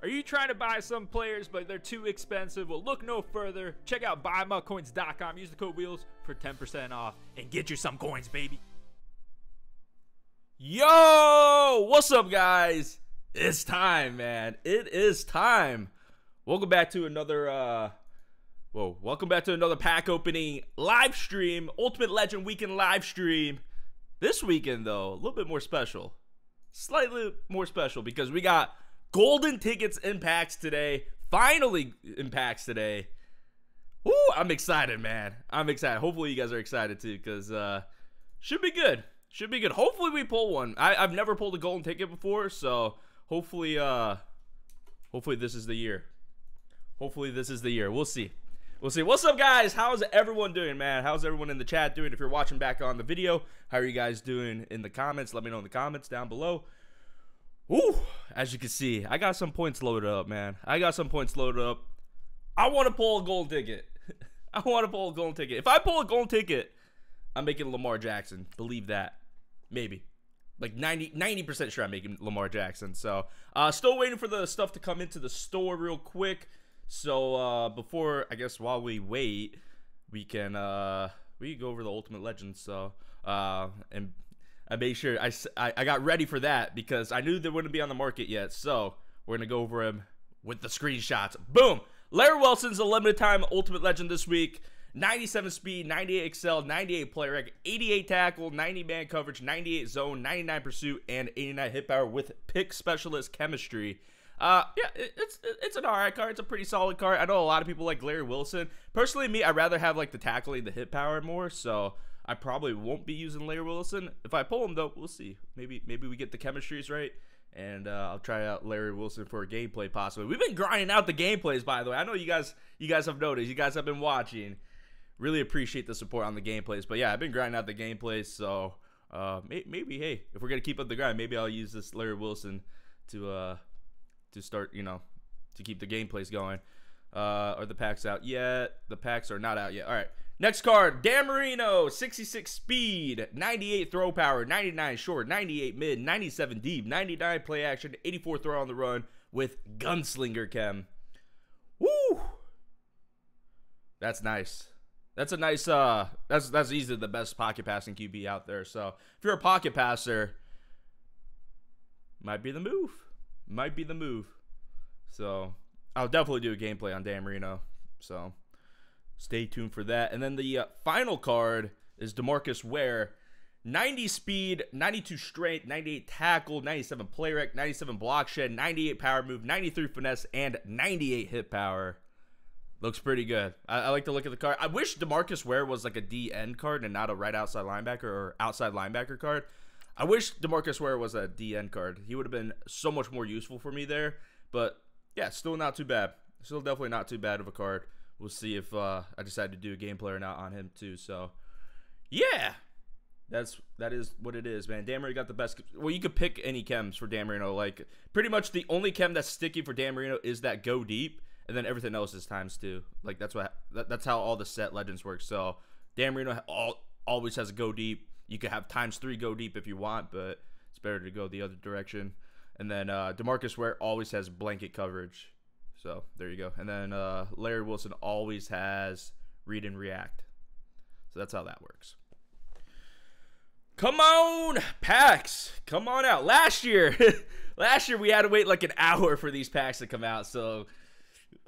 Are you trying to buy some players but they're too expensive? Well, look no further. Check out buymutcoins.com. Use the code WHEELZ for 10% off and get you some coins, baby. Yo, what's up, guys? It's time, man. It is time. Welcome back to another, uh, whoa, welcome back to another pack opening live stream, Ultimate Legend Weekend live stream. This weekend, though, a little bit more special. Slightly more special because we got golden tickets in packs today. Finally in packs today. Woo, I'm excited, man. I'm excited. Hopefully you guys are excited too, because uh should be good. Should be good. Hopefully we pull one. I, I've never pulled a golden ticket before, so hopefully uh hopefully this is the year. Hopefully this is the year. We'll see. We'll see. What's up, guys? How's everyone doing, man? How's everyone in the chat doing? If you're watching back on the video, how are you guys doing in the comments? Let me know in the comments down below. Ooh, as you can see, I got some points loaded up, man. I got some points loaded up. I want to pull a gold ticket. I want to pull a gold ticket. If I pull a gold ticket, I'm making Lamar Jackson. Believe that. Maybe. Like 90 percent sure I'm making Lamar Jackson. So uh still waiting for the stuff to come into the store real quick. So uh, before I guess while we wait, we can uh, we can go over the Ultimate Legends. So uh, and I made sure I, I, I got ready for that because I knew they wouldn't be on the market yet. So we're gonna go over them with the screenshots. Boom. Larry Wilson's a limited time Ultimate Legend this week. 97 speed, 98 excel, 98 play rec, 88 tackle, 90 man coverage, 98 zone, 99 pursuit, and 89 hit power with pick specialist chemistry. Uh, yeah, it's it's an alright card. It's a pretty solid card. I know a lot of people like Larry Wilson. Personally, me, I'd rather have like the tackling, the hit power more. So I probably won't be using Larry Wilson. If I pull him though, we'll see. Maybe maybe we get the chemistries right, and uh, I'll try out Larry Wilson for a gameplay possibly. We've been grinding out the gameplays by the way. I know you guys you guys have noticed. You guys have been watching. Really appreciate the support on the gameplays. But yeah, I've been grinding out the gameplays. So uh, may- maybe hey, if we're gonna keep up the grind, maybe I'll use this Larry Wilson to uh to start, you know, to keep the gameplays going. Uh, are the packs out yet? The packs are not out yet. All right. Next card, Dan Marino, 66 speed, 98 throw power, 99 short, 98 mid, 97 deep, 99 play action, 84 throw on the run with Gunslinger Chem. Woo! That's nice. That's a nice uh that's that's easily the best pocket passing QB out there. So, if you're a pocket passer, might be the move might be the move. So I'll definitely do a gameplay on Dan Marino. So stay tuned for that. And then the uh, final card is Demarcus Ware. 90 speed, 92 strength, 98 tackle, 97 play rec, 97 block shed, 98 power move, 93 finesse, and 98 hit power. Looks pretty good. I, I like to look at the card. I wish Demarcus Ware was like a D end card and not a right outside linebacker or outside linebacker card. I wish Demarcus Ware was a DN card. He would have been so much more useful for me there. But yeah, still not too bad. Still definitely not too bad of a card. We'll see if uh, I decide to do a gameplay or not on him too. So yeah, that's that is what it is, man. Dan Marino got the best. Well, you could pick any chems for Dan Marino. Like pretty much the only chem that's sticky for Dan Marino is that go deep, and then everything else is times two. Like that's what that, that's how all the set legends work. So Dan Marino all, always has a go deep you could have times three go deep if you want, but it's better to go the other direction. And then uh, Demarcus Ware always has blanket coverage. So there you go. And then uh, Larry Wilson always has read and react. So that's how that works. Come on, packs. Come on out. Last year, last year we had to wait like an hour for these packs to come out. So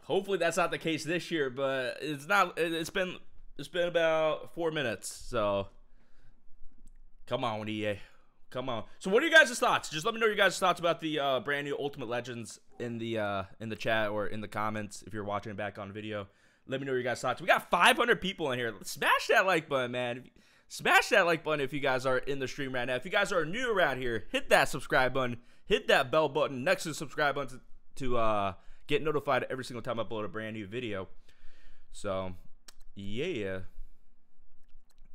hopefully that's not the case this year. But it's not. It's been it's been about four minutes. So Come on, EA. Come on. So, what are you guys' thoughts? Just let me know your guys' thoughts about the uh, brand new Ultimate Legends in the uh, in the chat or in the comments if you're watching back on video. Let me know your guys' thoughts. We got 500 people in here. Smash that like button, man. Smash that like button if you guys are in the stream right now. If you guys are new around here, hit that subscribe button. Hit that bell button next to the subscribe button to, to uh, get notified every single time I upload a brand new video. So, yeah.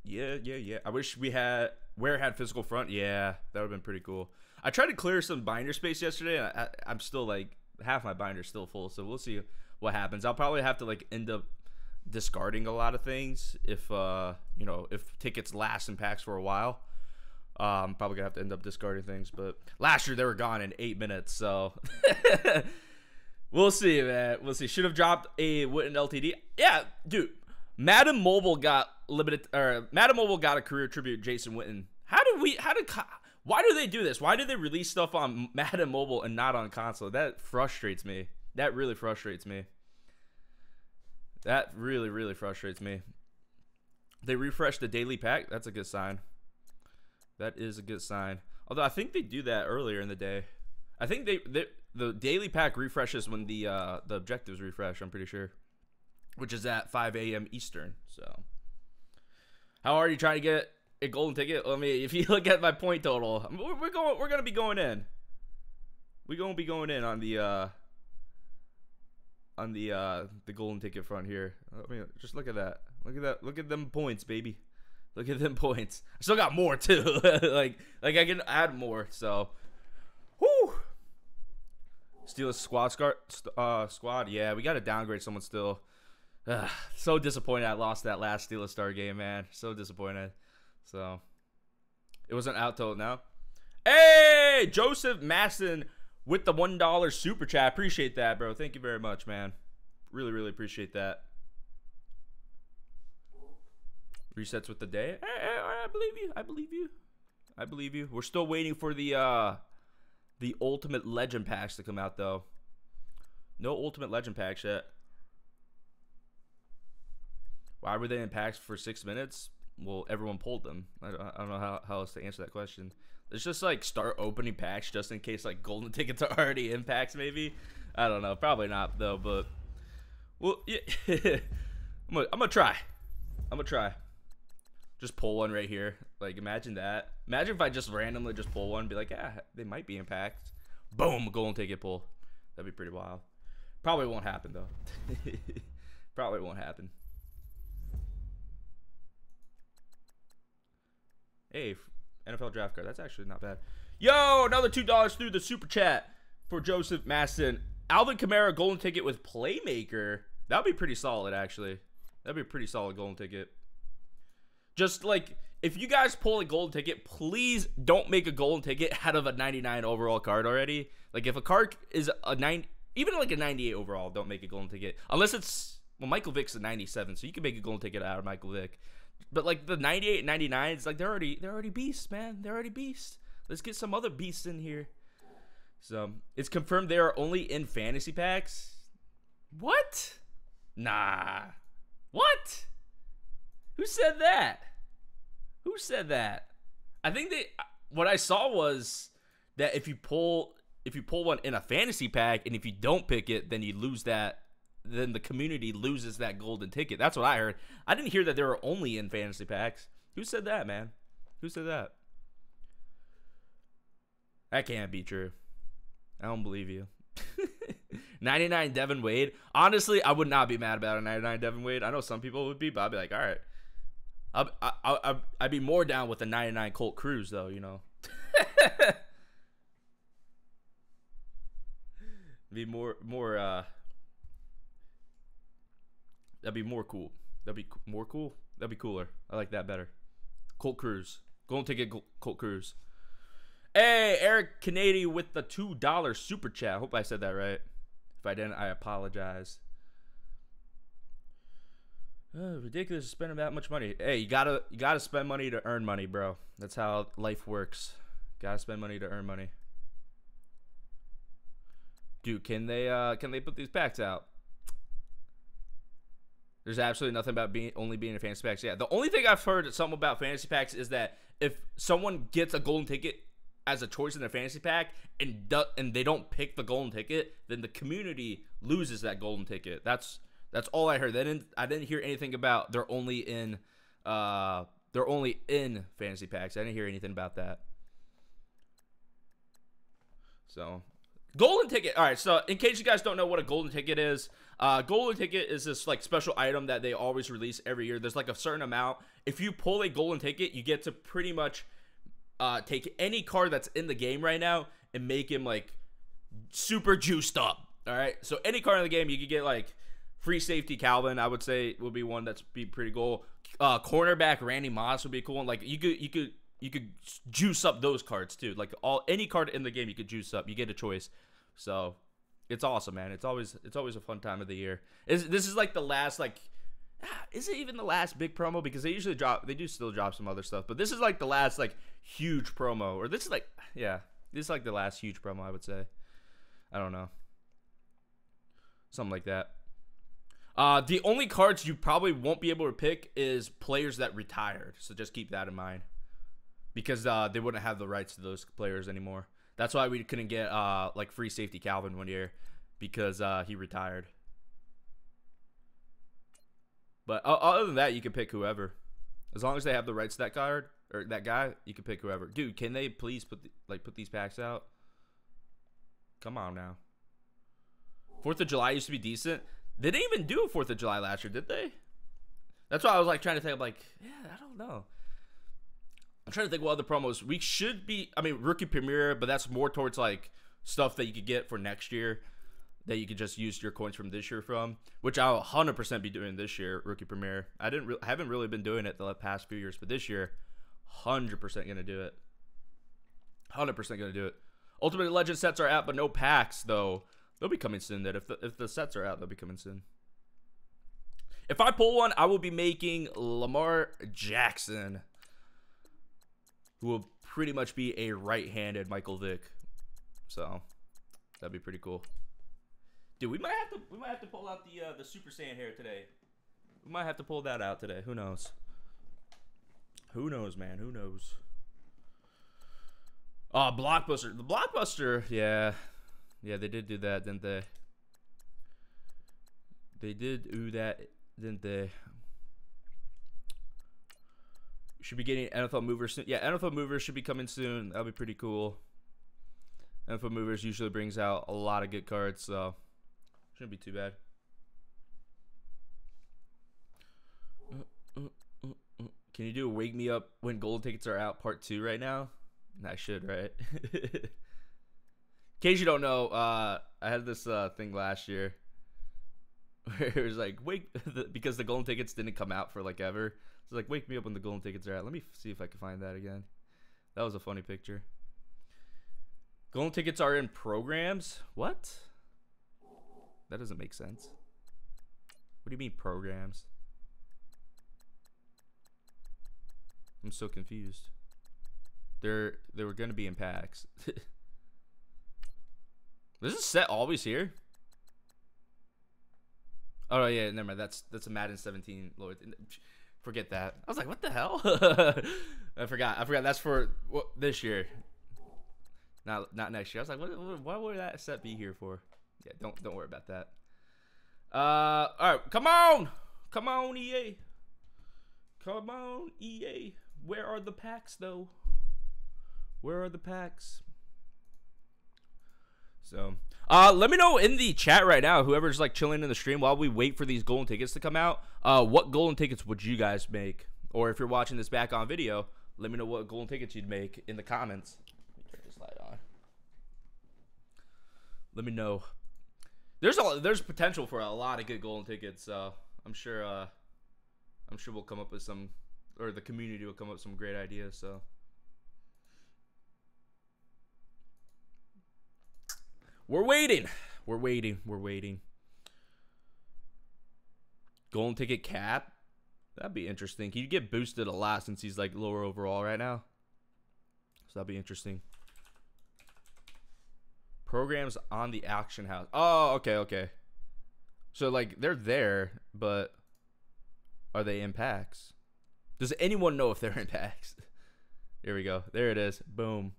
Yeah, yeah, yeah. I wish we had where had physical front. Yeah, that would have been pretty cool. I tried to clear some binder space yesterday. And I, am still like half my binder still full, so we'll see what happens. I'll probably have to like end up discarding a lot of things if uh you know if tickets last in packs for a while. Um, probably gonna have to end up discarding things, but last year they were gone in eight minutes, so We'll see, man. We'll see. Should have dropped a Witten LTD. Yeah, dude. Madden Mobile got limited, or Madden Mobile got a career tribute. Jason Witten. How did we? How did? Why do they do this? Why do they release stuff on Madden Mobile and not on console? That frustrates me. That really frustrates me. That really, really frustrates me. They refresh the daily pack. That's a good sign. That is a good sign. Although I think they do that earlier in the day. I think they, they the daily pack refreshes when the uh, the objectives refresh. I'm pretty sure, which is at 5 a.m. Eastern. So, how are you trying to get a golden ticket? I mean, if you look at my point total, we're, we're going. We're gonna be going in. We're gonna be going in on the uh, on the uh, the golden ticket front here. I mean, just look at that. Look at that. Look at them points, baby. Look at them points. I still got more too. like like I can add more. So, whoo. Steelers squad uh, squad. Yeah, we got to downgrade someone still. Ugh, so disappointed I lost that last Steelers star game, man. So disappointed. So it wasn't out till now. Hey, Joseph Masson with the one dollar super chat. Appreciate that, bro. Thank you very much, man. Really, really appreciate that. Resets with the day. Hey, I believe you. I believe you. I believe you. We're still waiting for the uh the Ultimate Legend packs to come out, though. No Ultimate Legend packs yet. Why were they in packs for six minutes? Well, everyone pulled them. I don't, I don't know how, how else to answer that question. Let's just like start opening packs just in case like golden tickets are already in packs. Maybe I don't know. Probably not though. But well, yeah. I'm gonna, I'm gonna try. I'm gonna try. Just pull one right here. Like, imagine that. Imagine if I just randomly just pull one and be like, yeah, they might be in packs. Boom, golden ticket pull. That'd be pretty wild. Probably won't happen, though. Probably won't happen. Hey, NFL draft card. That's actually not bad. Yo, another $2 through the super chat for Joseph Masson. Alvin Kamara golden ticket with Playmaker. That'd be pretty solid, actually. That'd be a pretty solid golden ticket. Just like if you guys pull a golden ticket, please don't make a golden ticket out of a 99 overall card already. Like if a card is a 9 even like a 98 overall, don't make a golden ticket unless it's well Michael Vick's a 97, so you can make a golden ticket out of Michael Vick. But like the 98 99, it's like they're already they're already beasts, man. They're already beasts. Let's get some other beasts in here. So, it's confirmed they are only in fantasy packs. What? Nah. What? Who said that? Who said that? I think they. What I saw was that if you pull if you pull one in a fantasy pack and if you don't pick it, then you lose that. Then the community loses that golden ticket. That's what I heard. I didn't hear that they were only in fantasy packs. Who said that, man? Who said that? That can't be true. I don't believe you. 99 Devin Wade. Honestly, I would not be mad about a 99 Devin Wade. I know some people would be, but I'd be like, all right. I, I, I'd be more down with the 99 Colt Cruise, though, you know. be more, more, uh, that'd be more cool. That'd be more cool. That'd be cooler. I like that better. Colt Cruise. Go and take it, Colt Cruise. Hey, Eric Kennedy with the $2 super chat. Hope I said that right. If I didn't, I apologize. Oh, ridiculous to spend that much money. Hey, you gotta you gotta spend money to earn money, bro. That's how life works. Gotta spend money to earn money. Dude, can they uh can they put these packs out? There's absolutely nothing about being only being in fantasy packs. Yeah, the only thing I've heard something about fantasy packs is that if someone gets a golden ticket as a choice in their fantasy pack and do, and they don't pick the golden ticket, then the community loses that golden ticket. That's that's all I heard. They didn't I didn't hear anything about they're only in uh they're only in fantasy packs. I didn't hear anything about that. So, golden ticket. All right, so in case you guys don't know what a golden ticket is, uh golden ticket is this like special item that they always release every year. There's like a certain amount. If you pull a golden ticket, you get to pretty much uh, take any card that's in the game right now and make him like super juiced up. All right. So any card in the game, you could get like free safety Calvin. I would say would be one that's be pretty cool. Uh, cornerback Randy Moss would be cool. And like you could you could you could juice up those cards too. Like all any card in the game, you could juice up. You get a choice. So it's awesome, man. It's always it's always a fun time of the year. Is this is like the last like ah, is it even the last big promo because they usually drop they do still drop some other stuff, but this is like the last like huge promo or this is like yeah, this is like the last huge promo I would say. I don't know. Something like that. Uh, the only cards you probably won't be able to pick is players that retired. So just keep that in mind. Because uh, they wouldn't have the rights to those players anymore. That's why we couldn't get uh, like free safety Calvin one year because uh, he retired. But other than that, you can pick whoever, as long as they have the rights to that card or that guy. You can pick whoever. Dude, can they please put the, like put these packs out? Come on now. Fourth of July used to be decent. They didn't even do a Fourth of July last year, did they? That's why I was like trying to think. I'm like, yeah, I don't know. I'm trying to think what other promos we should be. I mean, rookie premiere, but that's more towards like stuff that you could get for next year that you could just use your coins from this year from, which I'll 100% be doing this year, rookie premiere. I didn't, re- haven't really been doing it the past few years, but this year, 100% gonna do it. 100% gonna do it. Ultimate Legend sets are out, but no packs though. They'll be coming soon. That if the if the sets are out, they'll be coming soon. If I pull one, I will be making Lamar Jackson who will pretty much be a right-handed Michael Vick. So that'd be pretty cool. Dude, we might have to we might have to pull out the uh, the Super Saiyan hair today. We might have to pull that out today. Who knows? Who knows, man? Who knows? Oh, Blockbuster. The Blockbuster, yeah. Yeah, they did do that, didn't they? They did do that, didn't they? Should be getting NFL movers soon. Yeah, NFL movers should be coming soon. That'll be pretty cool. NFL movers usually brings out a lot of good cards, so shouldn't be too bad. Can you do Wake Me Up when gold tickets are out part two right now? I should, right? In case you don't know, uh, I had this uh, thing last year where it was like, wake, because the golden tickets didn't come out for like ever. It's like, wake me up when the golden tickets are out. Let me see if I can find that again. That was a funny picture. Golden tickets are in programs? What? That doesn't make sense. What do you mean programs? I'm so confused. They're they were gonna be in packs. This is set always here? Oh yeah, never mind. That's that's a Madden 17 Lord. Forget that. I was like, what the hell? I forgot. I forgot. That's for what, this year. Not not next year. I was like, what, what, what would that set be here for? Yeah, don't don't worry about that. Uh, all right, come on, come on, EA, come on, EA. Where are the packs though? Where are the packs? So, uh, let me know in the chat right now, whoever's like chilling in the stream while we wait for these golden tickets to come out. Uh, what golden tickets would you guys make? Or if you're watching this back on video, let me know what golden tickets you'd make in the comments. Let me. Let me know. There's a there's potential for a lot of good golden tickets. So I'm sure uh, I'm sure we'll come up with some, or the community will come up with some great ideas. So. We're waiting. We're waiting. We're waiting. Golden ticket cap. That'd be interesting. He'd get boosted a lot since he's like lower overall right now. So that'd be interesting. Programs on the auction house. Oh, okay, okay. So like they're there, but are they in packs? Does anyone know if they're in packs? Here we go. There it is. Boom.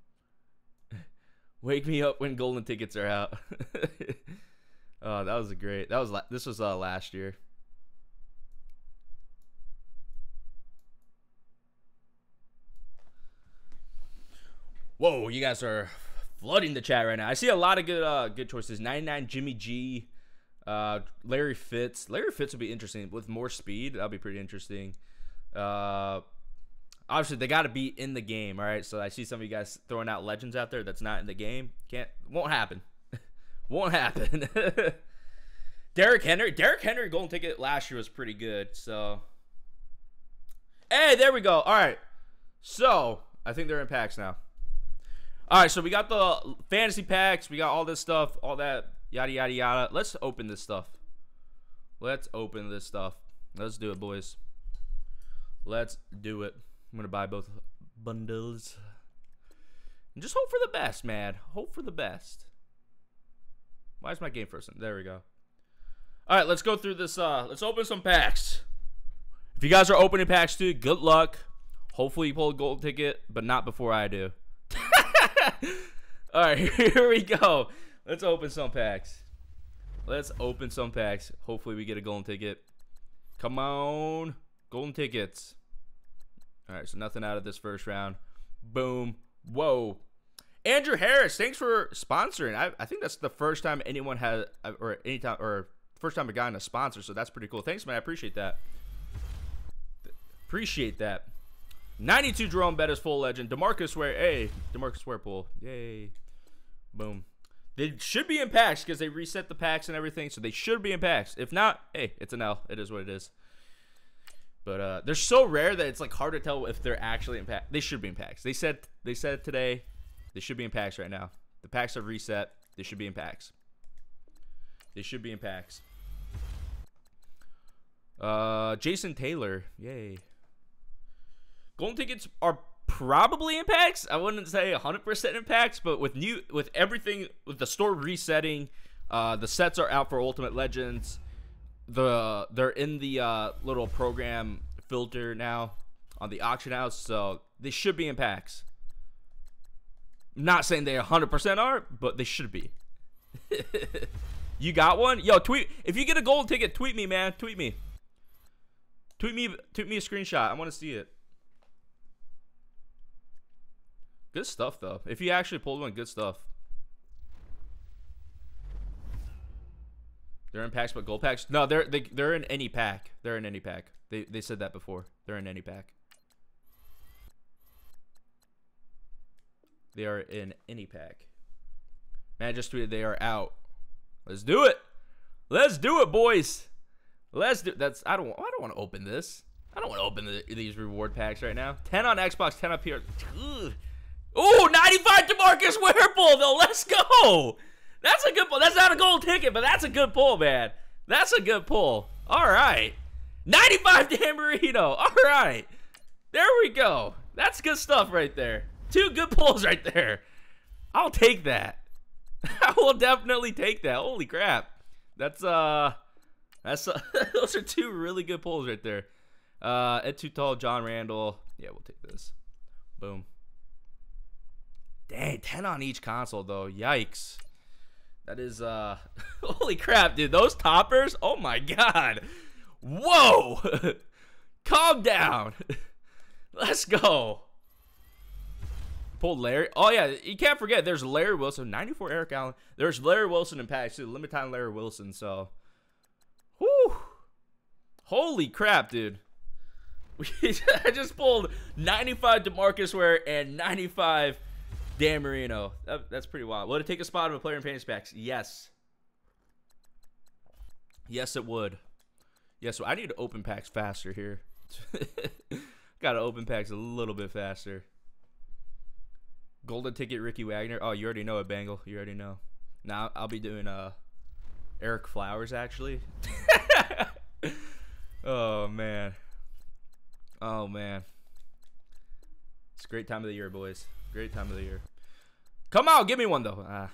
Wake me up when golden tickets are out. oh, that was a great. That was this was uh, last year. Whoa, you guys are flooding the chat right now. I see a lot of good uh good choices. 99 Jimmy G, uh Larry Fitz. Larry Fitz would be interesting with more speed. That'll be pretty interesting. Uh obviously they got to be in the game. All right, so I see some of you guys throwing out legends out there that's not in the game. Can't, won't happen. won't happen. Derrick Henry, Derrick Henry golden ticket last year was pretty good. So, hey, there we go. All right, so I think they're in packs now. All right, so we got the fantasy packs. We got all this stuff, all that Yada yada yada. Let's open this stuff. Let's open this stuff. Let's do it, boys. Let's do it. I'm gonna buy both bundles. And just hope for the best, man. Hope for the best. Why is my game frozen? There we go. All right, let's go through this. Uh, let's open some packs. If you guys are opening packs too, good luck. Hopefully you pull a gold ticket, but not before I do. All right, here we go. Let's open some packs. Let's open some packs. Hopefully we get a golden ticket. Come on. Golden tickets. All right, so nothing out of this first round. Boom. Whoa. Andrew Harris, thanks for sponsoring. I, I think that's the first time anyone has, uh, or any time, or first time I got a sponsor, so that's pretty cool. Thanks, man. I appreciate that. Appreciate that. 92 Jerome Bettis full legend. Demarcus Ware. Hey, Demarcus Ware pull. Yay. Boom. They should be in packs because they reset the packs and everything, so they should be in packs. If not, hey, it's an L. It is what it is. But uh, they're so rare that it's like hard to tell if they're actually in packs. They should be in packs. They said they said today they should be in packs right now. The packs have reset. They should be in packs. They should be in packs. Uh, Jason Taylor, yay. Golden tickets are probably in packs. I wouldn't say 100% in packs, but with new with everything with the store resetting, uh, the sets are out for Ultimate Legends the they're in the uh, little program filter now on the auction house, so they should be in packs. not saying they 100% are, but they should be. you got one? Yo, tweet if you get a gold ticket, tweet me, man. Tweet me. Tweet me tweet me a screenshot. I want to see it. Good stuff though. If you actually pulled one, good stuff. They're in packs, but gold packs. No, they're they, they're in any pack. They're in any pack. They they said that before. They're in any pack. They are in any pack. Man, I just tweeted they are out. Let's do it. Let's do it, boys. Let's do. That's I don't. I don't want to open this. I don't want to open the, these reward packs right now. 10 on Xbox, 10 up here. Ooh, 95 Demarcus Ware pull though. Let's go. That's a good pull. That's not a gold ticket, but that's a good pull, man. That's a good pull. All right. 95 Dan Marino. All right. There we go. That's good stuff right there. Two good pulls right there. I'll take that. I will definitely take that. Holy crap. That's uh that's uh, those are two really good pulls right there. Uh Ed Too Tall, John Randle. Yeah, we'll take this. Boom. Dang, 10 on each console though. Yikes. That is uh holy crap, dude. Those toppers, oh my god. Whoa! Calm down. Let's go. Pulled Larry. Oh yeah, you can't forget there's Larry Wilson, 94 Eric Allen. There's Larry Wilson in packs too. Limit time Larry Wilson, so Whew. Holy crap, dude. I just pulled 95 Demarcus Ware and 95 Dan Marino. That, that's pretty wild. Would it take a spot of a player in painting packs? Yes. Yes, it would. Yes, so I need to open packs faster here. Got to open packs a little bit faster. Golden ticket Ricky Wagner. Oh, you already know it, Bangle. You already know. Now I'll be doing uh Ereck Flowers actually. oh man. Oh man. It's a great time of the year, boys. Great time of the year. Come on, give me one though. Ah,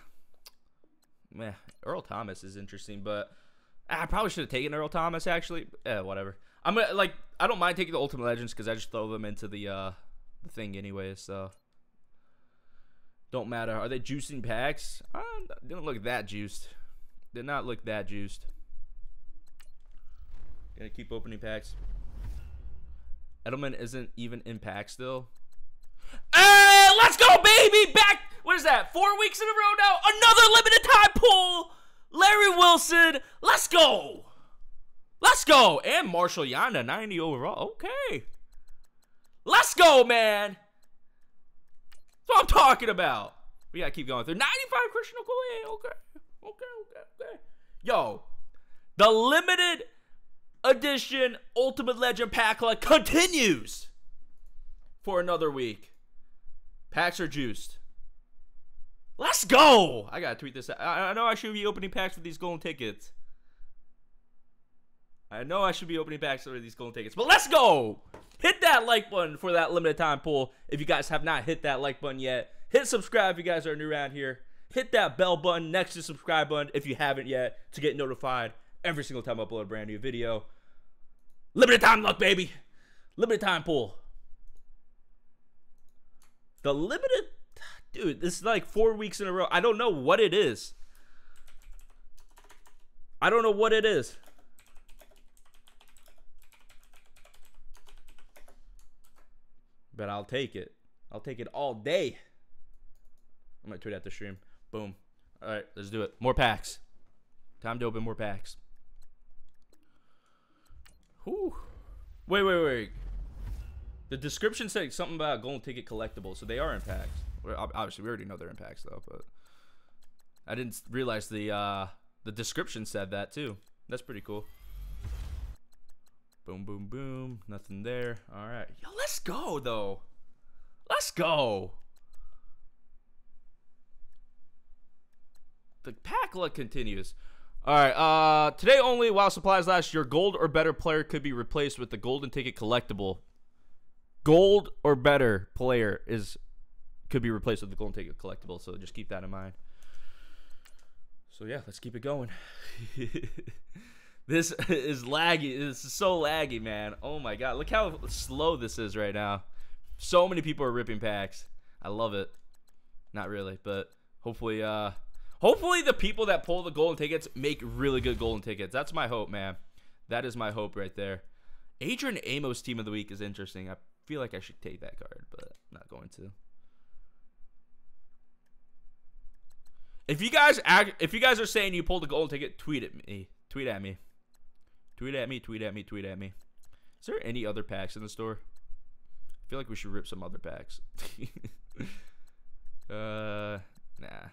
man, Earl Thomas is interesting, but ah, I probably should have taken Earl Thomas actually. Eh, whatever. I'm gonna like I don't mind taking the Ultimate Legends because I just throw them into the uh the thing anyway, so don't matter. Are they juicing packs? Uh, didn't look that juiced. Did not look that juiced. Gonna keep opening packs. Edelman isn't even in pack still. Hey, let's go, baby! Back. What is that? Four weeks in a row now. Another limited time pull. Larry Wilson. Let's go. Let's go. And Marshall Yanda, 90 overall. Okay. Let's go, man. That's what I'm talking about. We gotta keep going through. 95 Christian Okoye. Okay. Okay, okay, okay. Yo, the limited edition Ultimate Legend pack continues for another week. Packs are juiced. Let's go! I gotta tweet this. Out. I, I know I should be opening packs for these golden tickets. I know I should be opening packs for these golden tickets, but let's go! Hit that like button for that limited time pull if you guys have not hit that like button yet. Hit subscribe if you guys are new around here. Hit that bell button next to subscribe button if you haven't yet to get notified every single time I upload a brand new video. Limited time luck, baby. Limited time pull. The limited, dude, this is like four weeks in a row. I don't know what it is. I don't know what it is. But I'll take it. I'll take it all day. I'm gonna tweet at the stream. Boom. All right, let's do it. More packs. Time to open more packs. Whew. Wait, wait, wait. The description said something about golden ticket collectible, so they are in packs. Obviously, we already know they're in packs though, but I didn't realize the uh, the description said that too. That's pretty cool. Boom, boom, boom. Nothing there. All right. Yo, let's go though. Let's go. The pack luck continues. All right. Uh, today only, while supplies last, your gold or better player could be replaced with the golden ticket collectible. Gold or better player is could be replaced with the golden ticket collectible. So just keep that in mind. So yeah, let's keep it going. this is laggy. This is so laggy, man. Oh my god, look how slow this is right now. So many people are ripping packs. I love it. Not really, but hopefully, uh, Hopefully, the people that pull the golden tickets make really good golden tickets. That's my hope, man. That is my hope right there. Adrian Amos team of the week is interesting. I feel like I should take that card, but I'm not going to. If you guys act, if you guys are saying you pulled a golden ticket, tweet at me. Tweet at me. Tweet at me. Tweet at me. Tweet at me. Is there any other packs in the store? I feel like we should rip some other packs. uh, nah.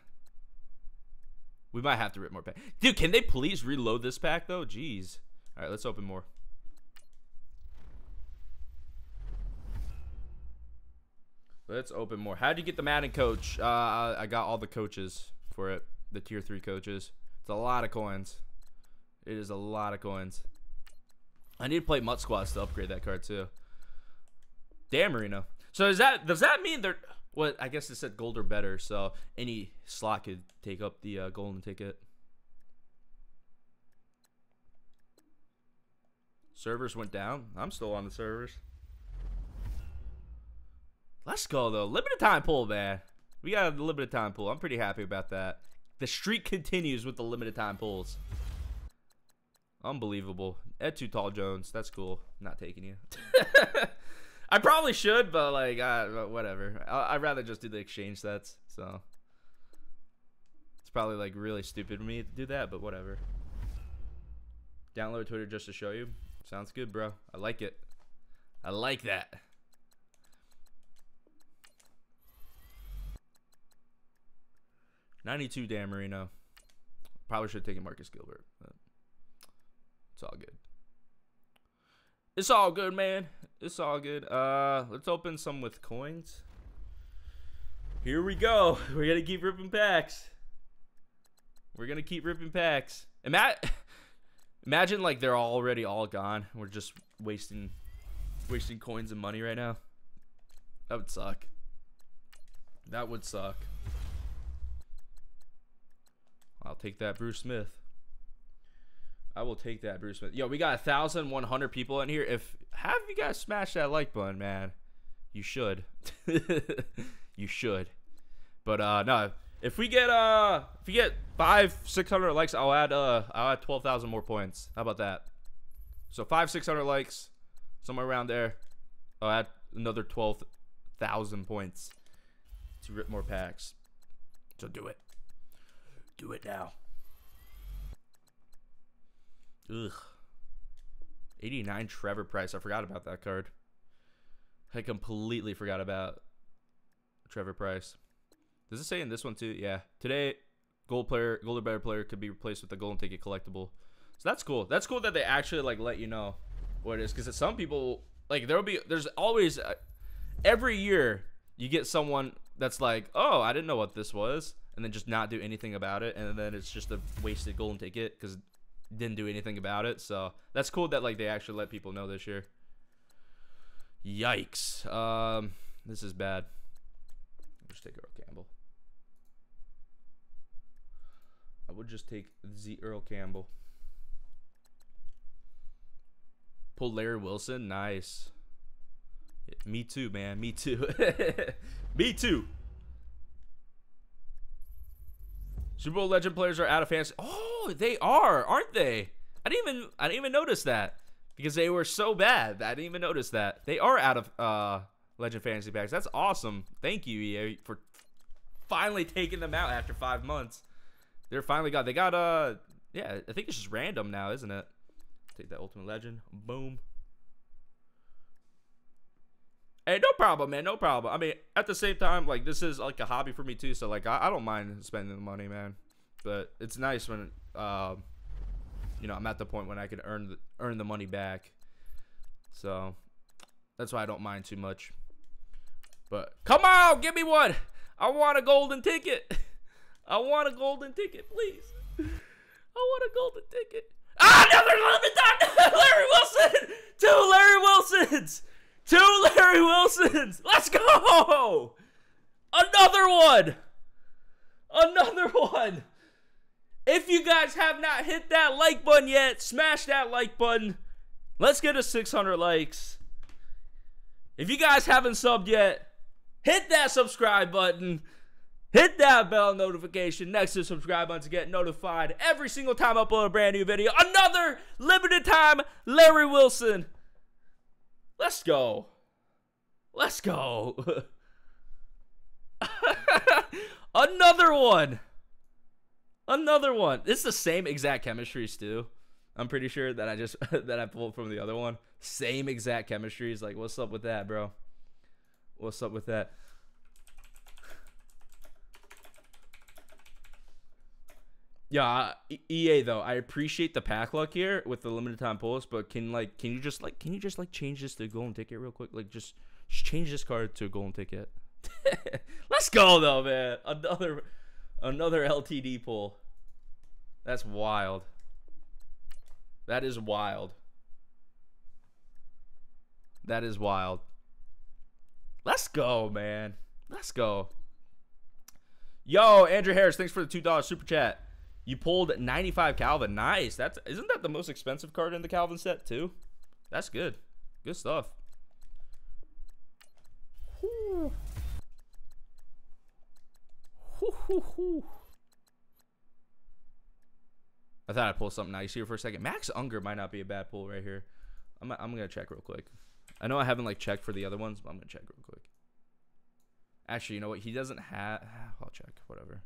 We might have to rip more pack. Dude, can they please reload this pack, though? Jeez. All right, let's open more. Let's open more. How'd you get the Madden coach? Uh, I got all the coaches for it. The tier 3 coaches. It's a lot of coins. It is a lot of coins. I need to play MUT Squads to upgrade that card, too. Damn, Marino. So is that does that mean they're... Well, I guess it said gold or better, so any slot could take up the uh, golden ticket. Servers went down. I'm still on the servers. Let's go though. Limited time pull, man. We got a limited time pull. I'm pretty happy about that. The streak continues with the limited time pulls. Unbelievable. Ed Too Tall Jones. That's cool. Not taking you. I probably should, but like, uh, whatever. I- would rather just do the exchange sets. So it's probably like really stupid of me to do that, but whatever. Download Twitter just to show you. Sounds good, bro. I like it. I like that. Ninety-two, Dan Marino. Probably should have taken Marcus Gilbert, it's all good. It's all good, man. It's all good. Uh, let's open some with coins. Here we go. We're gonna keep ripping packs. We're gonna keep ripping packs. Ima- imagine like they're already all gone. We're just wasting, wasting coins and money right now. That would suck. That would suck. I'll take that, Bruce Smith. I will take that, Bruce Smith. Yo, we got 1,100 people in here. If have you guys smash that like button, man, you should. you should. But uh, no, if we get uh, if we get five, six hundred likes, I'll add uh, I'll add 12,000 more points. How about that? So five, six hundred likes, somewhere around there. I'll add another 12,000 points to rip more packs. So do it. Do it now. Ugh. 89 Trevor Pryce. I forgot about that card. I completely forgot about Trevor Pryce. Does it say in this one too? Yeah. Today, gold player, gold or better player could be replaced with a golden ticket collectible. So that's cool. That's cool that they actually like let you know what it is. Because some people like there'll be there's always uh, every year you get someone that's like, oh, I didn't know what this was. And then just not do anything about it, and then it's just a wasted golden ticket because didn't do anything about it. So that's cool that like they actually let people know this year. Yikes. Um, this is bad. Just take Earl Campbell. I would just take the Earl Campbell. Pull Larry Wilson. Nice. Me too, man. Me too. me too. Super Bowl legend players are out of fantasy. Oh, they are, aren't they? I didn't even I didn't even notice that because they were so bad. I didn't even notice that they are out of uh, legend fantasy packs. That's awesome. Thank you EA for finally taking them out after five months. They're finally got. They got uh yeah. I think it's just random now, isn't it? Take that ultimate legend. Boom. Hey, no problem, man. No problem. I mean, at the same time, like this is like a hobby for me too. So like, I, I don't mind spending the money, man. But it's nice when, uh, you know, I'm at the point when I can earn the, earn the money back. So that's why I don't mind too much. But come on, give me one. I want a golden ticket. I want a golden ticket, please. I want a golden ticket. Ah, another limit time. Larry Wilson. Two Larry Wilsons. Two Larry Wilsons. Let's go. Another one. Another one. If you guys have not hit that like button yet, smash that like button. Let's get to 600 likes. If you guys haven't subbed yet, hit that subscribe button. Hit that bell notification next to subscribe button to get notified every single time I upload a brand new video. Another limited time Larry Wilson. Let's go. Let's go. Another one. Another one. It's the same exact chemistries too. I'm pretty sure that I just that I pulled from the other one. Same exact chemistries. Like, what's up with that, bro? What's up with that? Yeah, EA though, I appreciate the pack luck here with the limited time pulls, but can like can you just like can you just like change this to golden ticket real quick? Like just, just change this card to a golden ticket. Let's go though, man. Another another LTD pull. That's wild. That is wild. That is wild. Let's go, man. Let's go. Yo, Andrew Harris, thanks for the $2 super chat. You pulled 95 Calvin. Nice. That's isn't that the most expensive card in the Calvin set too? That's good. Good stuff. Whew. Whew, whew. I thought I'd pull something nice here for a second. Max Unger might not be a bad pull right here. I'm, I'm to check real quick. I know I haven't like checked for the other ones, but I'm to check real quick. Actually, you know what? He doesn't have... I'll check. Whatever.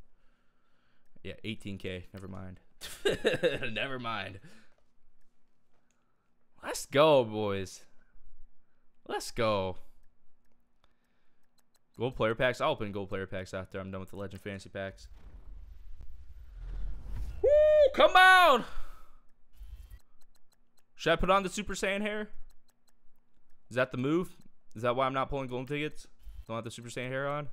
Yeah, 18K. Never mind. Never mind. Let's go, boys. Let's go. Gold player packs. I'll open gold player packs after I'm done with the Legend Fantasy packs. Woo! Come on! Should I put on the Super Saiyan hair? Is that the move? Is that why I'm not pulling golden tickets? Don't have the Super Saiyan hair on?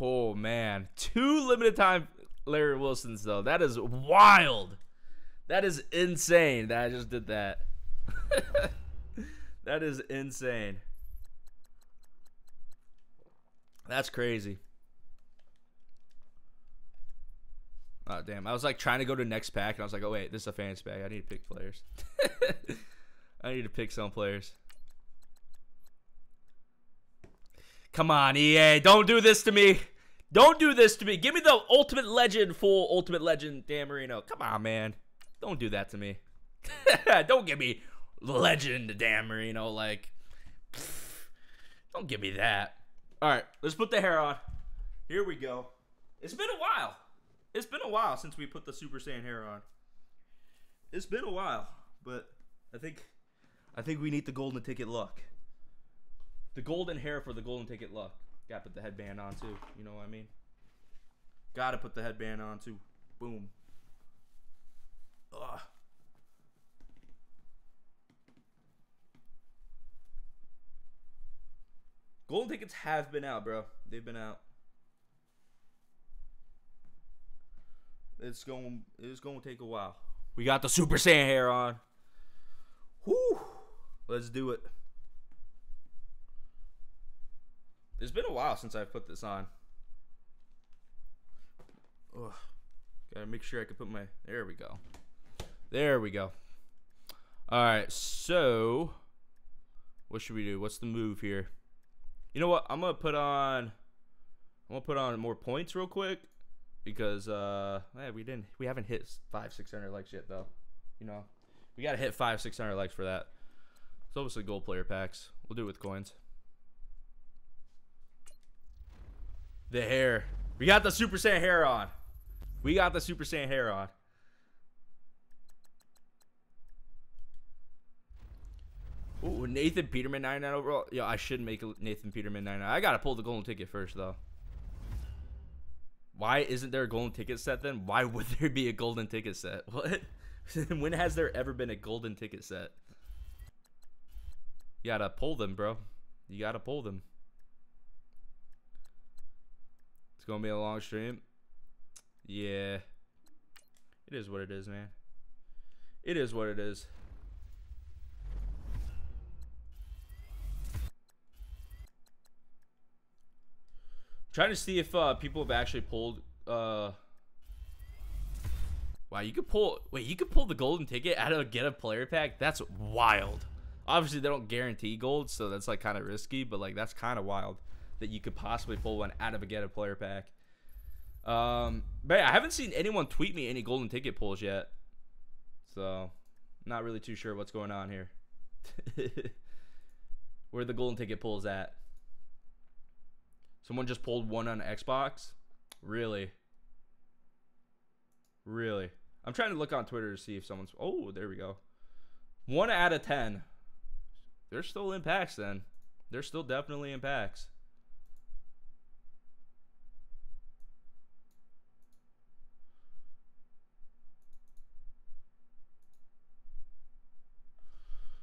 Oh man, two limited time Larry Wilsons though. That is wild. That is insane that I just did that. that is insane. That's crazy. Oh damn! I was like trying to go to next pack, and I was like, "Oh wait, this is a fantasy pack. I need to pick players. I need to pick some players." Come on, EA. Don't do this to me. Don't do this to me. Give me the Ultimate Legend, full Ultimate Legend Dan Marino. Come on, man. Don't do that to me. don't give me Legend Dan Marino. Like, pff, don't give me that. All right, let's put the hair on. Here we go. It's been a while. It's been a while since we put the Super Saiyan hair on. It's been a while, but I think I think we need the golden ticket luck the golden hair for the golden ticket luck. Gotta put the headband on too. You know what I mean? Gotta put the headband on too. Boom. Ugh. Golden tickets have been out, bro. They've been out. It's going it's going to take a while. We got the Super Saiyan hair on. Whew. Let's do it. It's been a while since I put this on. Ugh. Gotta make sure I can put my. There we go. There we go. All right, so what should we do? What's the move here? You know what? I'm gonna put on. I'm gonna put on more points real quick because uh, yeah, we didn't. We haven't hit five, six hundred likes yet though. You know, we gotta hit five, six hundred likes for that. It's obviously gold player packs. We'll do it with coins. The hair. We got the Super Saiyan hair on. We got the Super Saiyan hair on. Ooh, Nathan Peterman 99 overall. Yo, I should make Nathan Peterman 99. I gotta pull the golden ticket first though. Why isn't there a golden ticket set then? Why would there be a golden ticket set? What? when has there ever been a golden ticket set? You gotta pull them, bro. You gotta pull them. It's gonna be a long stream. Yeah. It is what it is, man. It is what it is. trying to see if uh, people have actually pulled. Uh, wow, you could pull. Wait, you could pull the golden ticket out of a get a player pack. That's wild. Obviously, they don't guarantee gold, so that's like kind of risky. But like, that's kind of wild that you could possibly pull one out of a get a player pack. Um, but yeah, I haven't seen anyone tweet me any golden ticket pulls yet, so not really too sure what's going on here. Where the golden ticket pulls at. Someone just pulled one on Xbox? Really? Really? I'm trying to look on Twitter to see if someone's. Oh, there we go. One out of ten. They're still in packs then. They're still definitely in packs.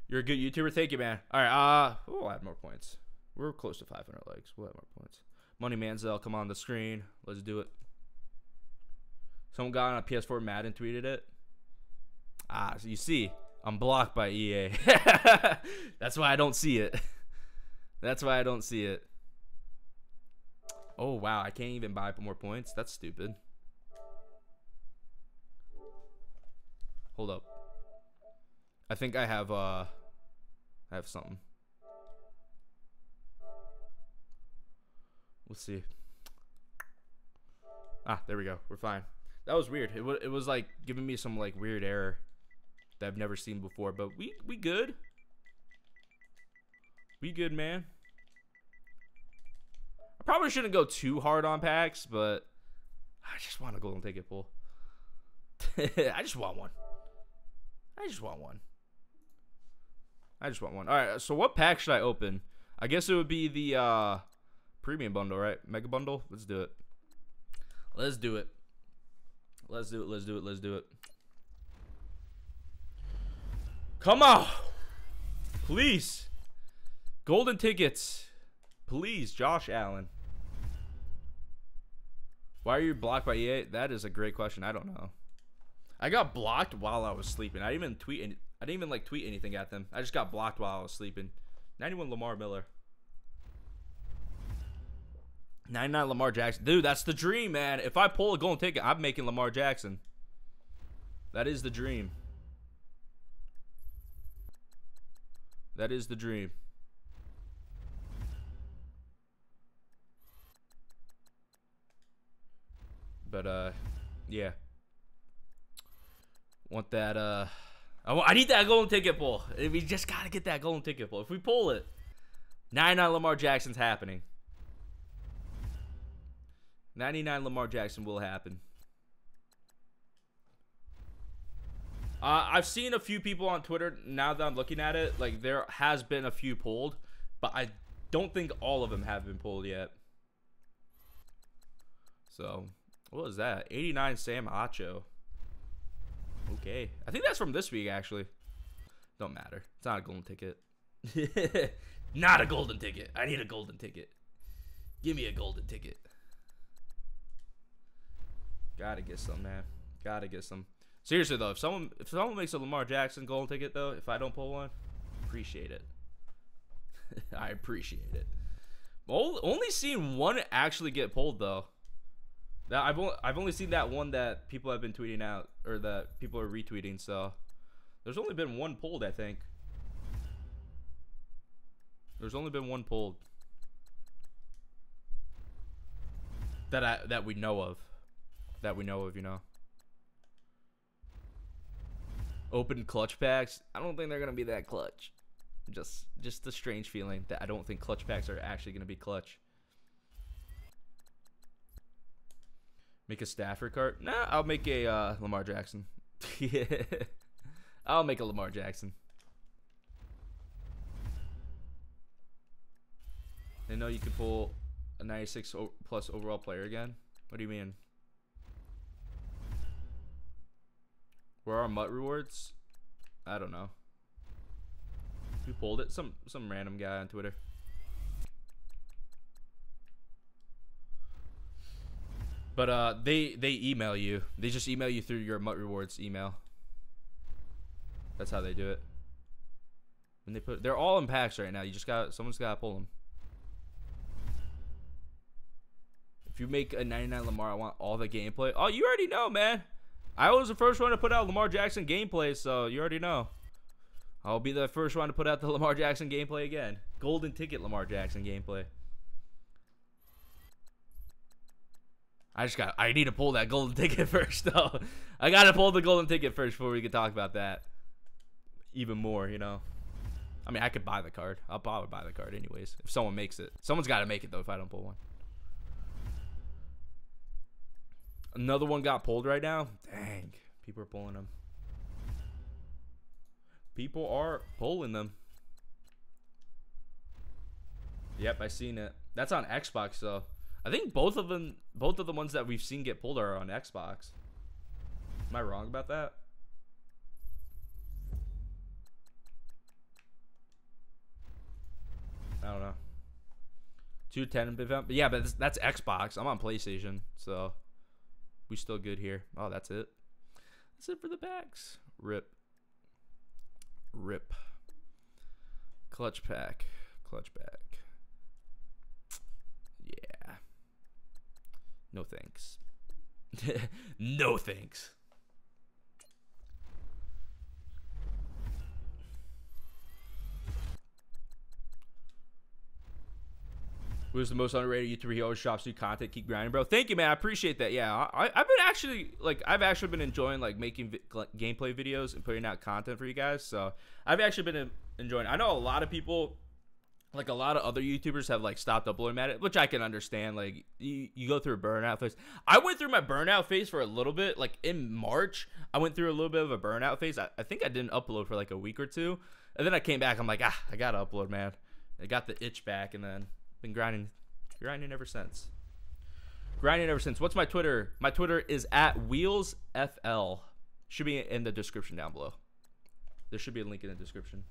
You're a good YouTuber. Thank you, man. All right. Uh, we'll add more points. We're close to 500 likes. We'll add more points. Money Manziel, come on the screen. Let's do it. Someone got on a PS4 Madden tweeted it. Ah, so you see, I'm blocked by EA. That's why I don't see it. That's why I don't see it. Oh, wow. I can't even buy more points. That's stupid. Hold up. I think I have, uh, I have something. We'll see. Ah, there we go. We're fine. That was weird. It, it was like giving me some like weird error that I've never seen before. But we we good. We good, man. I probably shouldn't go too hard on packs, but I just want a golden ticket pull. I just want one. I just want one. I just want one. All right. So what pack should I open? I guess it would be the uh premium bundle, right? Mega bundle. Let's do it. Let's do it. Let's do it. Let's do it. Let's do it. Come on. Please. Golden tickets. Please, Josh Allen. Why are you blocked by EA? That is a great question. I don't know. I got blocked while I was sleeping. I even tweet any, I didn't even like tweet anything at them. I just got blocked while I was sleeping. 91 Lamar Miller. 99 Lamar Jackson. Dude, that's the dream, man. If I pull a golden ticket, I'm making Lamar Jackson. That is the dream. That is the dream. But, uh, yeah. Want that, uh, I, need that golden ticket pull. We just got to get that golden ticket pull. If we pull it, 99 Lamar Jackson's happening. 99 Lamar Jackson will happen. Uh, I've seen a few people on Twitter now that I'm looking at it. Like there has been a few pulled, but I don't think all of them have been pulled yet. So, what was that? 89 Sam Acho. Okay. I think that's from this week, actually. Don't matter. It's not a golden ticket. Not a golden ticket. I need a golden ticket. Give me a golden ticket. Gotta get some, man. Gotta get some. Seriously though, if someone if someone makes a Lamar Jackson golden ticket though, if I don't pull one, appreciate it. I appreciate it. Only seen one actually get pulled though. That I've only, I've only seen that one that people have been tweeting out or that people are retweeting. So there's only been one pulled, I think. There's only been one pulled that I that we know of, that we know of. You know. Open clutch packs. I don't think they're gonna be that clutch. Just just the strange feeling that I don't think clutch packs are actually gonna be clutch. Make a Stafford card? Nah, I'll make a uh, Lamar Jackson. yeah. I'll make a Lamar Jackson. They know you could pull a 96 plus overall player again. What do you mean? Where are MUT rewards? I don't know. Who pulled it? Some some random guy on Twitter. But uh, they they email you. They just email you through your MUT rewards email. That's how they do it. When they put, they're all in packs right now. You just got someone's got to pull them. If you make a 99 Lamar, I want all the gameplay. Oh, you already know, man. I was the first one to put out Lamar Jackson gameplay, so you already know. I'll be the first one to put out the Lamar Jackson gameplay again. Golden ticket Lamar Jackson gameplay. I just got I need to pull that golden ticket first though. I gotta pull the golden ticket first before we can talk about that. Even more, you know. I mean I could buy the card. I'll probably buy the card anyways. If someone makes it. Someone's gotta make it though if I don't pull one. Another one got pulled right now. Dang. People are pulling them. People are pulling them. Yep, I seen it. That's on Xbox though. I think both of them, both of the ones that we've seen get pulled are on Xbox. Am I wrong about that? I don't know. 210 but yeah, but that's Xbox. I'm on PlayStation, so we still good here. Oh, that's it. That's it for the packs. Rip. Rip. Clutch pack. Clutch pack. Yeah. No thanks. no thanks. Who's the most underrated YouTuber? He always drops new content. Keep grinding, bro. Thank you, man. I appreciate that. Yeah, I, have been actually like I've actually been enjoying like making vi gameplay videos and putting out content for you guys. So I've actually been enjoying. I know a lot of people, like a lot of other YouTubers, have like stopped uploading at it, which I can understand. Like you, you go through a burnout phase. I went through my burnout phase for a little bit. Like in March, I went through a little bit of a burnout phase. I, I think I didn't upload for like a week or two, and then I came back. I'm like, ah, I gotta upload, man. I got the itch back, and then been grinding, grinding ever since. Grinding ever since. What's my Twitter? My Twitter is at WheelzFL. Should be in the description down below. There should be a link in the description.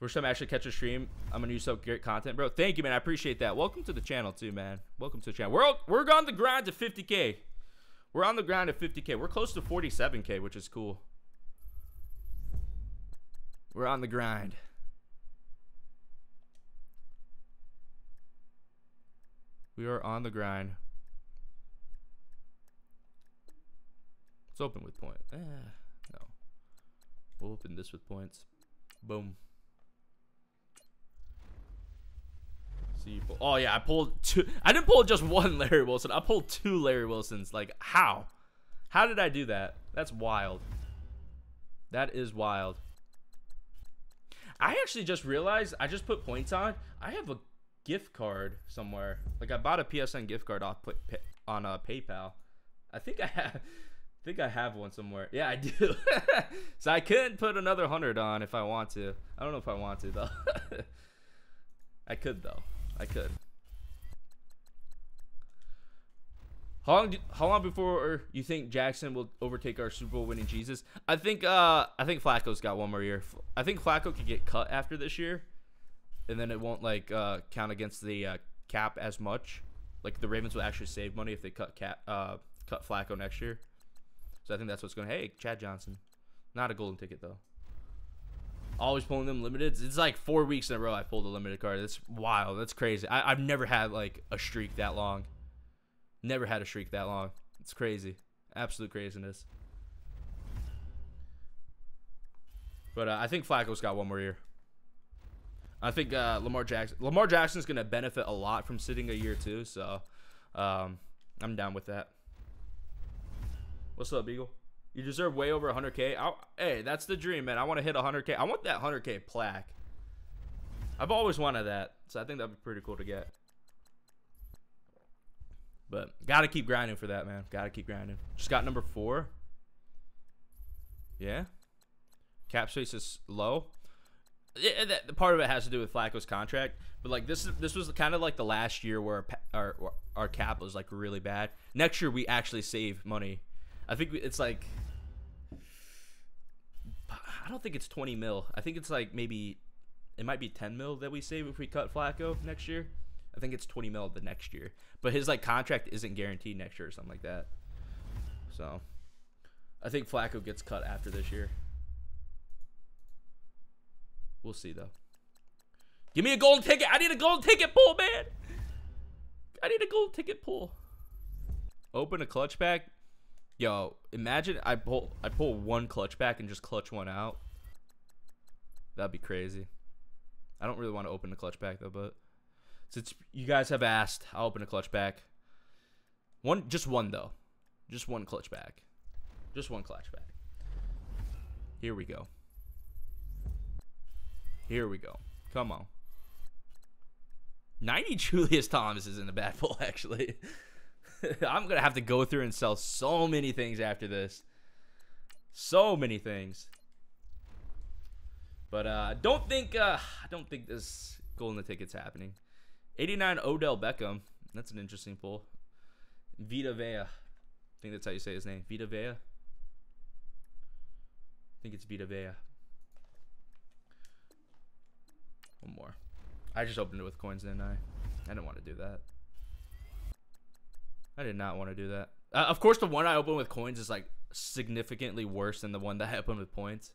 First time I actually catch a stream, I'm gonna use some great content, bro. Thank you, man. I appreciate that. Welcome to the channel too, man. Welcome to the channel. We're we're on the grind to 50k. We're on the grind to 50k. We're close to 47k, which is cool. We're on the grind. We are on the grind. Let's open with point. Eh, no. We'll open this with points. Boom. See, oh yeah, I pulled two. I didn't pull just one Larry Wilson. I pulled two Larry Wilsons. Like how? How did I do that? That's wild. That is wild. I actually just realized I just put points on. I have a gift card somewhere. Like I bought a PSN gift card off put on uh, PayPal. I think I have. I think I have one somewhere. Yeah, I do. so I could put another hundred on if I want to. I don't know if I want to though. I could though. I could. How long? Do, how long before you think Jackson will overtake our Super Bowl winning Jesus? I think. Uh, I think Flacco's got one more year. I think Flacco could get cut after this year, and then it won't like uh, count against the uh, cap as much. Like the Ravens will actually save money if they cut cap uh, cut Flacco next year. So I think that's what's going. Hey, Chad Johnson, not a golden ticket though. Always pulling them limiteds. It's like four weeks in a row I pulled a limited card. That's wild. That's crazy. I, I've never had like a streak that long. Never had a streak that long. It's crazy. Absolute craziness. But uh, I think Flacco's got one more year. I think uh, Lamar Jackson Lamar Jackson's gonna benefit a lot from sitting a year too. So um, I'm down with that. What's up, Beagle? You deserve way over 100k. I, hey, that's the dream, man. I want to hit 100k. I want that 100k plaque. I've always wanted that, so I think that'd be pretty cool to get. But gotta keep grinding for that, man. Gotta keep grinding. Just got number four. Yeah. Cap space is low. Yeah, that, part of it has to do with Flacco's contract, but like this, this was kind of like the last year where our, our cap was like really bad. Next year we actually save money. I think it's like don't think it's 20 mil. I think it's like maybe it might be 10 mil that we save if we cut Flacco next year. I think it's 20 mil the next year. But his like contract isn't guaranteed next year or something like that. So I think Flacco gets cut after this year. We'll see though. Give me a golden ticket. I need a golden ticket pull, man. I need a golden ticket pull. Open a clutch pack. Yo, imagine I pull I pull one clutch back and just clutch one out. That'd be crazy. I don't really want to open the clutch back though, but since you guys have asked, I'll open a clutch back. One, just one though, just one clutch back, just one clutch back. Here we go. Here we go. Come on. 90 Julius Thomas is in a bad pull, actually. I'm to have to go through and sell so many things after this. So many things. But uh don't think uh I don't think this golden ticket's happening. 89 Odell Beckham. That's an interesting pull. Vita Vea. I think that's how you say his name. Vita Vea. I think it's Vita Vea. One more. I just opened it with coins, didn't I? I didn't want to do that. I did not want to do that. Uh, of course, the one I opened with coins is like significantly worse than the one that I opened with points.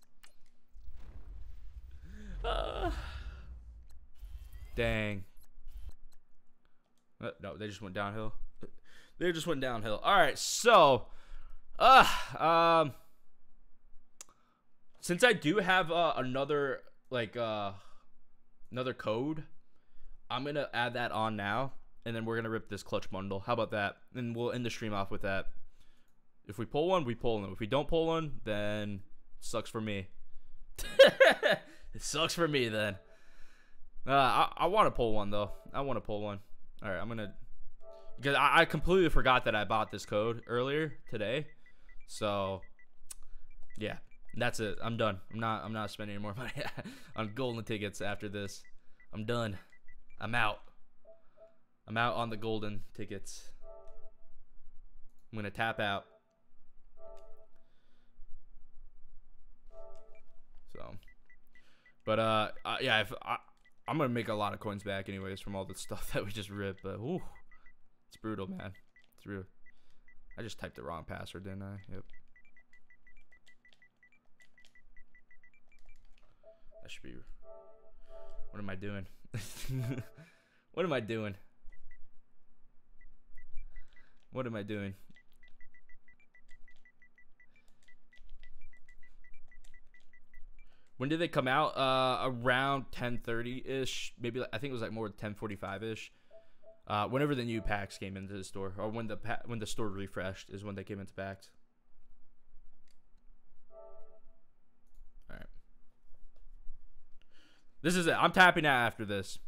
Uh, dang. Uh, no, they just went downhill. They just went downhill. All right, so, uh, um, since I do have uh, another like uh, another code, I'm gonna add that on now, and then we're gonna rip this clutch bundle. How about that? And we'll end the stream off with that. If we pull one, we pull them. If we don't pull one, then sucks for me. it sucks for me then. Uh, I, I want to pull one though. I want to pull one. All right, I'm gonna because I, I completely forgot that I bought this code earlier today. So yeah, that's it. I'm done. I'm not. I'm not spending any more money on golden tickets after this. I'm done. I'm out. I'm out on the golden tickets. I'm gonna tap out. So, but uh, uh yeah, if I, I'm gonna make a lot of coins back anyways from all the stuff that we just ripped. But ooh, it's brutal, man. It's real. I just typed the wrong password, didn't I? Yep. That should be. What am I doing? what am I doing? What am I doing? When did they come out? Uh, around 10:30 ish. Maybe I think it was like more 10:45 ish. Uh, whenever the new packs came into the store, or when the when the store refreshed, is when they came into packs. All right. This is it. I'm tapping out after this.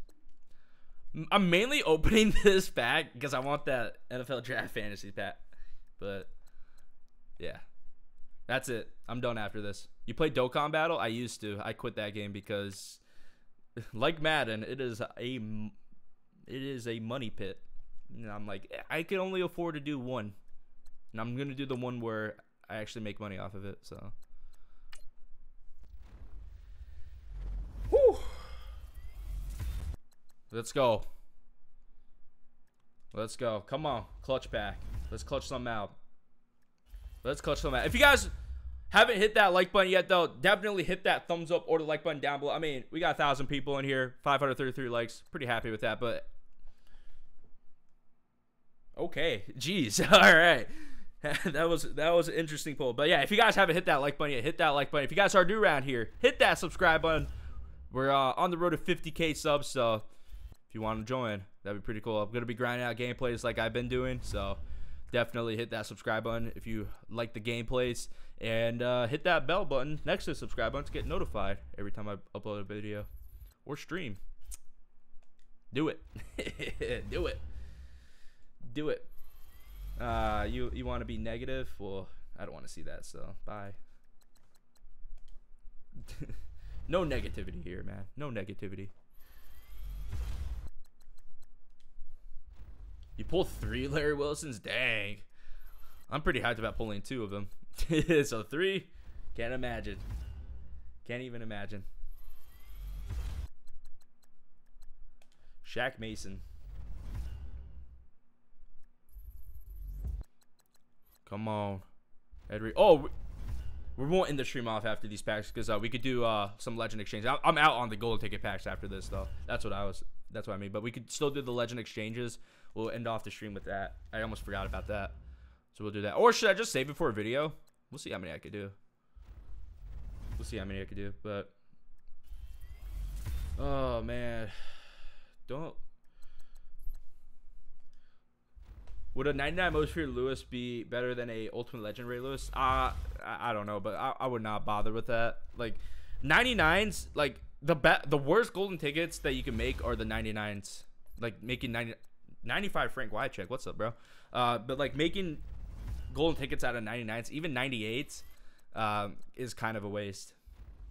I'm mainly opening this pack because I want that NFL Draft Fantasy pack. But yeah, that's it. I'm done after this. You play Dokkan Battle? I used to. I quit that game because, like Madden, it is a it is a money pit. And I'm like, eh, I can only afford to do one, and I'm gonna do the one where I actually make money off of it. So. Whew. Let's go. Let's go. Come on, clutch pack. Let's clutch some out. Let's clutch some out. If you guys haven't hit that like button yet, though, definitely hit that thumbs up or the like button down below. I mean, we got a thousand people in here, 533 likes. Pretty happy with that, but okay, jeez, all right. that was that was an interesting poll, but yeah, if you guys haven't hit that like button yet, hit that like button. If you guys are new around here, hit that subscribe button. We're uh, on the road to 50k subs, so you want to join, that'd be pretty cool. I'm gonna be grinding out gameplays like I've been doing, so definitely hit that subscribe button if you like the gameplays, and uh, hit that bell button next to the subscribe button to get notified every time I upload a video or stream. Do it, do it, do it. Uh, you you want to be negative? Well, I don't want to see that. So bye. no negativity here, man. No negativity. You pull three Larry Wilsons? Dang. I'm pretty hyped about pulling two of them. so three, can't imagine. Can't even imagine. Shaq Mason. Come on. Edry. Oh, we won't end the stream off after these packs because uh, we could do uh, some legend exchange. I'm out on the golden ticket packs after this though. That's what I was. That's what I mean. But we could still do the legend exchanges. We'll end off the stream with that. I almost forgot about that. So we'll do that. Or should I just save it for a video? We'll see how many I could do. We'll see how many I could do. But oh man, don't. Would a 99 most feared Lewis be better than a Ultimate Legend Ray Lewis? Uh, I, don't know, but I, I would not bother with that. Like 99s, like the be- the worst golden tickets that you can make are the 99s. Like making 90, 95 Frank Wycheck. What's up, bro? Uh, but like making golden tickets out of 99s, even 98s, um, is kind of a waste.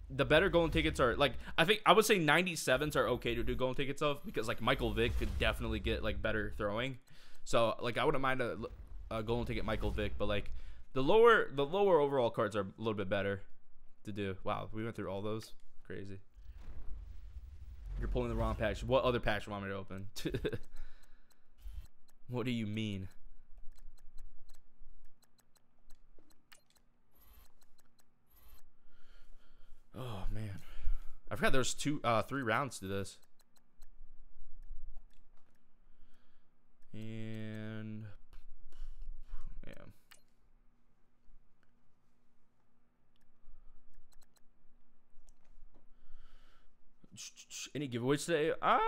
The better golden tickets are like I think I would say 97s are okay to do golden tickets of because like Michael Vick could definitely get like better throwing. So like I wouldn't mind a, a golden ticket Michael Vick, but like the lower the lower overall cards are a little bit better to do. Wow, we went through all those. Crazy. You're pulling the wrong patch. What other patch do you want me to open? what do you mean? Oh man. I forgot there's two uh three rounds to this. And yeah. Any giveaways today? Ah,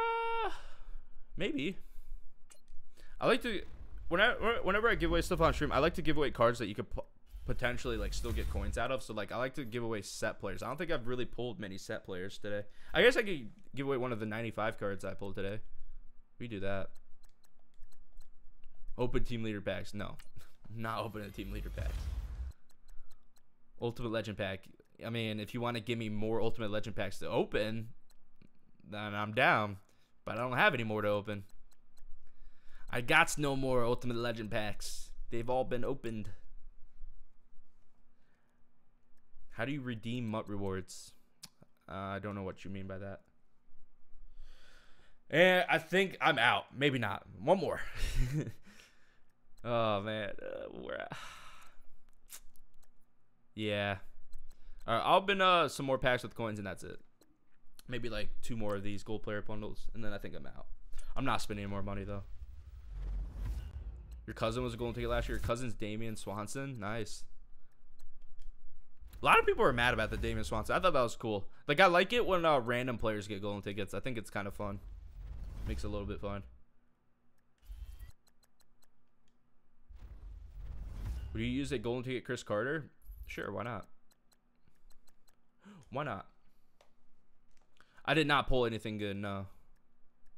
uh, maybe. I like to whenever whenever I give away stuff on stream, I like to give away cards that you could potentially like still get coins out of. So like I like to give away set players. I don't think I've really pulled many set players today. I guess I could give away one of the 95 cards I pulled today. We do that. Open team leader packs. No. Not open a team leader packs. Ultimate Legend pack. I mean, if you want to give me more Ultimate Legend packs to open, then I'm down. But I don't have any more to open. I got no more Ultimate Legend packs. They've all been opened. How do you redeem MUT rewards? Uh, I don't know what you mean by that. And I think I'm out. Maybe not. One more. Oh man, uh, yeah. All right, I'll open uh some more packs with coins and that's it. Maybe like two more of these gold player bundles, and then I think I'm out. I'm not spending any more money though. Your cousin was a golden ticket last year. Your cousin's Dansby Swanson. Nice. A lot of people are mad about the Dansby Swanson. I thought that was cool. Like I like it when uh, random players get golden tickets. I think it's kind of fun. Makes it a little bit fun. Would you use a golden ticket Cris Carter? Sure, why not? Why not? I did not pull anything good, no.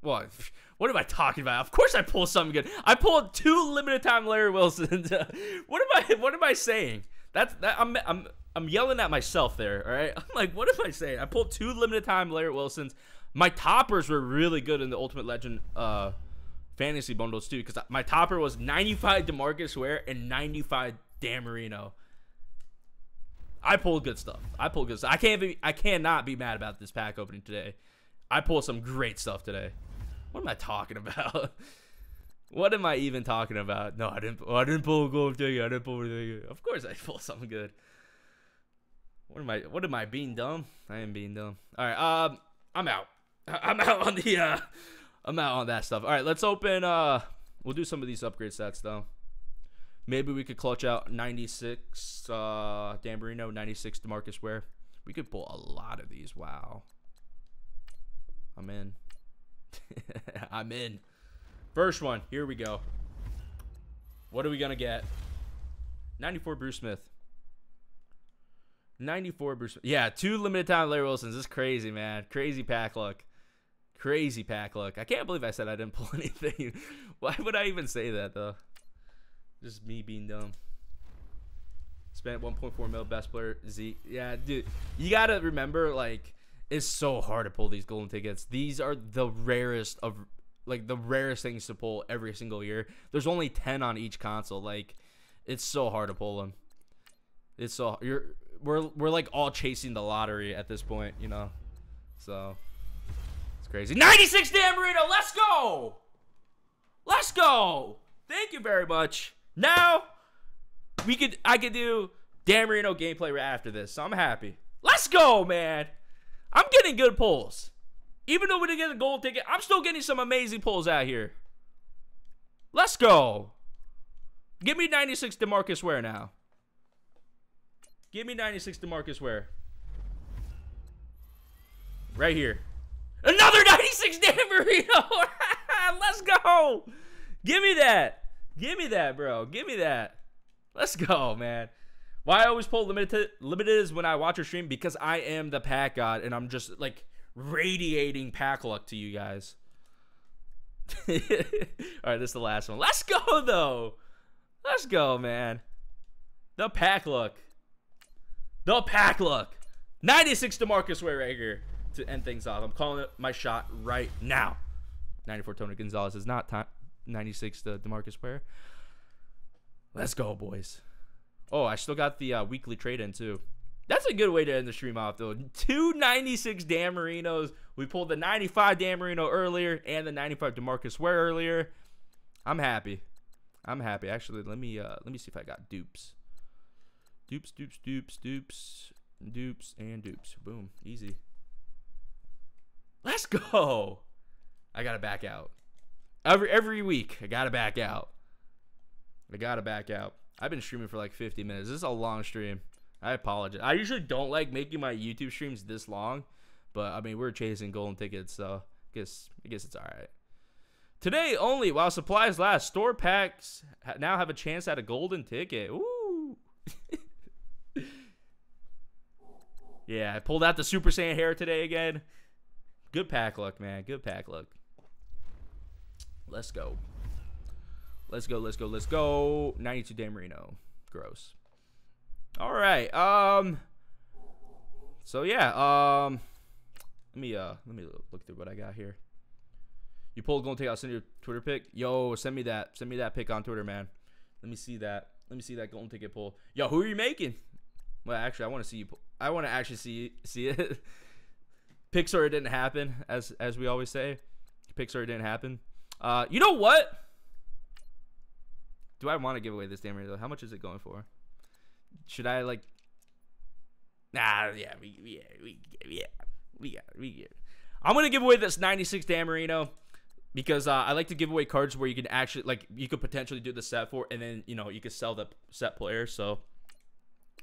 What? What am I talking about? Of course I pulled something good. I pulled two limited time Larry Wilsons. what am I what am I saying? That's that I'm I'm I'm yelling at myself there, all right? I'm like, what am I saying? I pulled two limited time Larry Wilsons. My toppers were really good in the Ultimate Legend uh fantasy bundles too, because my topper was 95 Demarcus Ware and 95 Dan Marino. I pulled good stuff. I pulled good stuff. I can't be. I cannot be mad about this pack opening today. I pulled some great stuff today. What am I talking about? what am I even talking about? No, I didn't. Oh, I didn't pull a gold ticket. I didn't pull a ticket. Of course, I pulled something good. What am I? What am I being dumb? I am being dumb. All right. Um, I'm out. I'm out on the. Uh, I'm out on that stuff. All right. Let's open. Uh, we'll do some of these upgrade sets though. Maybe we could clutch out 96 uh, Dan Marino, 96 Demarcus Ware. We could pull a lot of these. Wow. I'm in. I'm in. First one. Here we go. What are we going to get? 94 Bruce Smith. 94 Bruce. Yeah, two limited time Larry Wilsons. This is crazy, man. Crazy pack luck. Crazy pack luck. I can't believe I said I didn't pull anything. Why would I even say that, though? Just me being dumb. Spent 1.4 mil best player Z. Yeah, dude. You gotta remember, like, it's so hard to pull these golden tickets. These are the rarest of like the rarest things to pull every single year. There's only 10 on each console. Like, it's so hard to pull them. It's so you're we're we're like all chasing the lottery at this point, you know. So it's crazy. 96 Dan Marino, let's go! Let's go! Thank you very much. Now we could I could do Dan Marino gameplay right after this, so I'm happy. Let's go, man. I'm getting good pulls. Even though we didn't get a gold ticket, I'm still getting some amazing pulls out here. Let's go. Give me 96 Demarcus Ware now. Give me 96 Demarcus Ware. Right here. Another 96 Dan Marino. Let's go. Give me that. Give me that, bro. Give me that. Let's go, man. Why I always pull limited limited is when I watch a stream because I am the pack god and I'm just like radiating pack luck to you guys. All right, this is the last one. Let's go though. Let's go, man. The pack luck. The pack luck. 96 Demarcus Ware right here to end things off. I'm calling it my shot right now. 94 Tony Gonzalez is not time 96 to Demarcus Ware. Let's go, boys. Oh, I still got the uh, weekly trade in too. That's a good way to end the stream off, though. Two 96 Dan Marinos. We pulled the 95 Dan Marino earlier and the 95 Demarcus Ware earlier. I'm happy. I'm happy. Actually, let me uh, let me see if I got dupes. Dupes, dupes, dupes, dupes, dupes, and dupes. Boom, easy. Let's go. I gotta back out. Every every week, I gotta back out. I gotta back out. I've been streaming for like 50 minutes. This is a long stream. I apologize. I usually don't like making my YouTube streams this long, but I mean we're chasing golden tickets, so I guess I guess it's all right. Today only, while supplies last, store packs now have a chance at a golden ticket. Ooh. yeah, I pulled out the Super Saiyan hair today again. Good pack luck, man. Good pack luck. Let's go. Let's go, let's go, let's go. 92 Dan Marino. Gross. All right. Um So yeah, um let me uh let me look through what I got here. You pulled to take I'll send you a Twitter pic. Yo, send me that. Send me that pic on Twitter, man. Let me see that. Let me see that golden ticket pull. Yo, who are you making? Well, actually, I want to see you. Pull. I want to actually see see it. Pixar didn't happen, as as we always say. Pixar didn't happen. Uh, you know what? Do I want to give away this Dan Marino? How much is it going for? Should I like? Nah, yeah, we, yeah, we, yeah, we got, we get. I'm gonna give away this 96 Dan Marino because uh, I like to give away cards where you can actually like you could potentially do the set for, and then you know you could sell the set player. So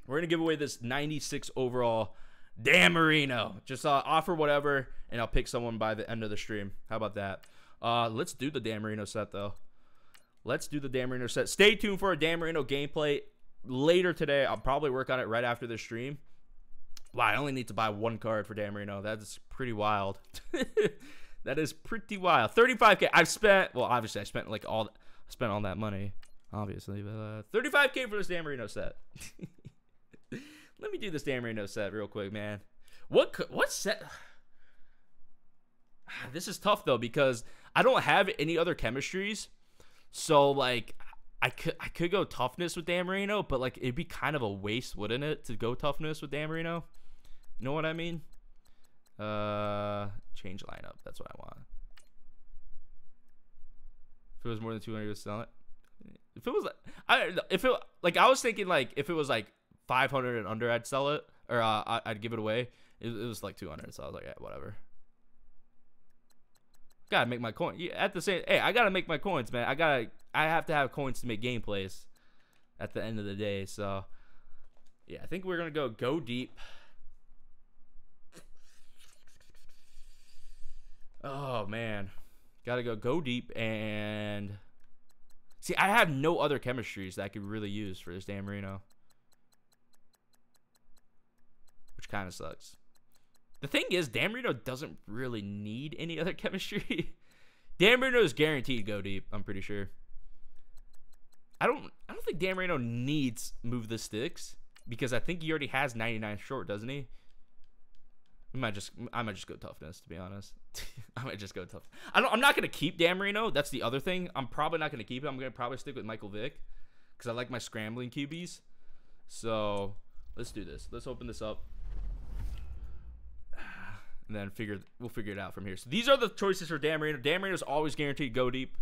we're gonna give away this 96 overall Dan Marino. Just uh, offer whatever, and I'll pick someone by the end of the stream. How about that? Uh, let's do the Dan Marino set though. Let's do the Dan Marino set. Stay tuned for a Dan Marino gameplay later today. I'll probably work on it right after the stream. Wow, I only need to buy one card for Dan Marino. That's pretty wild. that is pretty wild. 35k. I've spent. Well, obviously, I spent like all. I spent all that money, obviously. But uh, 35k for this Dan Marino set. Let me do this Dan Marino set real quick, man. What what set? This is tough though because I don't have any other chemistries, so like I could I could go toughness with Dan Marino, but like it'd be kind of a waste, wouldn't it, to go toughness with Dan Marino? You know what I mean? Uh, change lineup. That's what I want. If it was more than 200, you would sell it. If it was, I if it like I was thinking like if it was like 500 and under, I'd sell it or uh, I'd give it away. It, it was like 200, so I was like, yeah, whatever. Gotta make my coin. At the same, hey, I gotta make my coins, man. I gotta, I have to have coins to make gameplays. At the end of the day, so yeah, I think we're gonna go go deep. Oh man, gotta go go deep and see. I have no other chemistries that I could really use for this Dan Marino, which kind of sucks. The thing is, Dan Marino doesn't really need any other chemistry. Dan Marino is guaranteed to go deep. I'm pretty sure. I don't. I don't think Dan Marino needs move the sticks because I think he already has 99 short, doesn't he? I might just. I might just go toughness to be honest. I might just go tough. I don't. I'm not gonna keep Dan Marino. That's the other thing. I'm probably not gonna keep him. I'm gonna probably stick with Michael Vick because I like my scrambling QBs. So let's do this. Let's open this up and then figure we'll figure it out from here. So these are the choices for Dan Marino. Marino's always guaranteed go deep,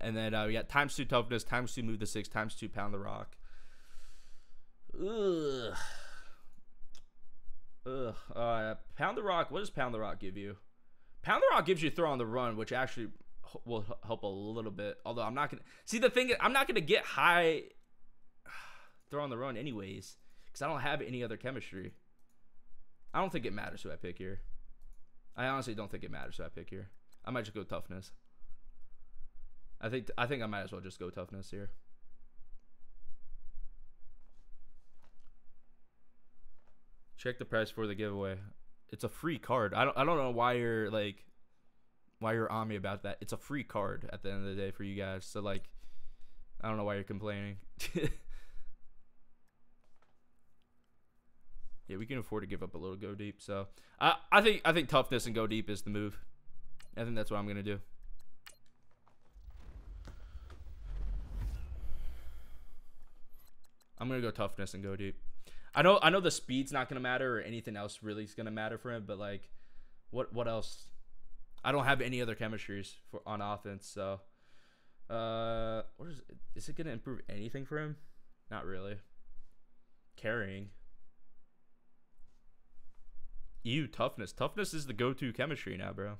and then uh, we got times two toughness, times two move the sticks, times two pound the rock. Ugh. Ugh. Uh, pound the rock. What does pound the rock give you? Pound the rock gives you throw on the run, which actually will help a little bit. Although I'm not gonna see the thing. I'm not gonna get high throw on the run anyways, because I don't have any other chemistry. I don't think it matters who I pick here. I honestly don't think it matters who I pick here. I might just go toughness. I think I think I might as well just go toughness here. Check the price for the giveaway. It's a free card. I don't I don't know why you're like why you're on me about that. It's a free card at the end of the day for you guys. So like I don't know why you're complaining. yeah, we can afford to give up a little go deep. So I I think I think toughness and go deep is the move. I think that's what I'm gonna do. I'm gonna go toughness and go deep. I know I know the speed's not gonna matter or anything else really is gonna matter for him, but like, what what else? I don't have any other chemistries for on offense, so uh, what is it? Is it gonna improve anything for him? Not really. Carrying. You toughness. Toughness is the go-to chemistry now, bro.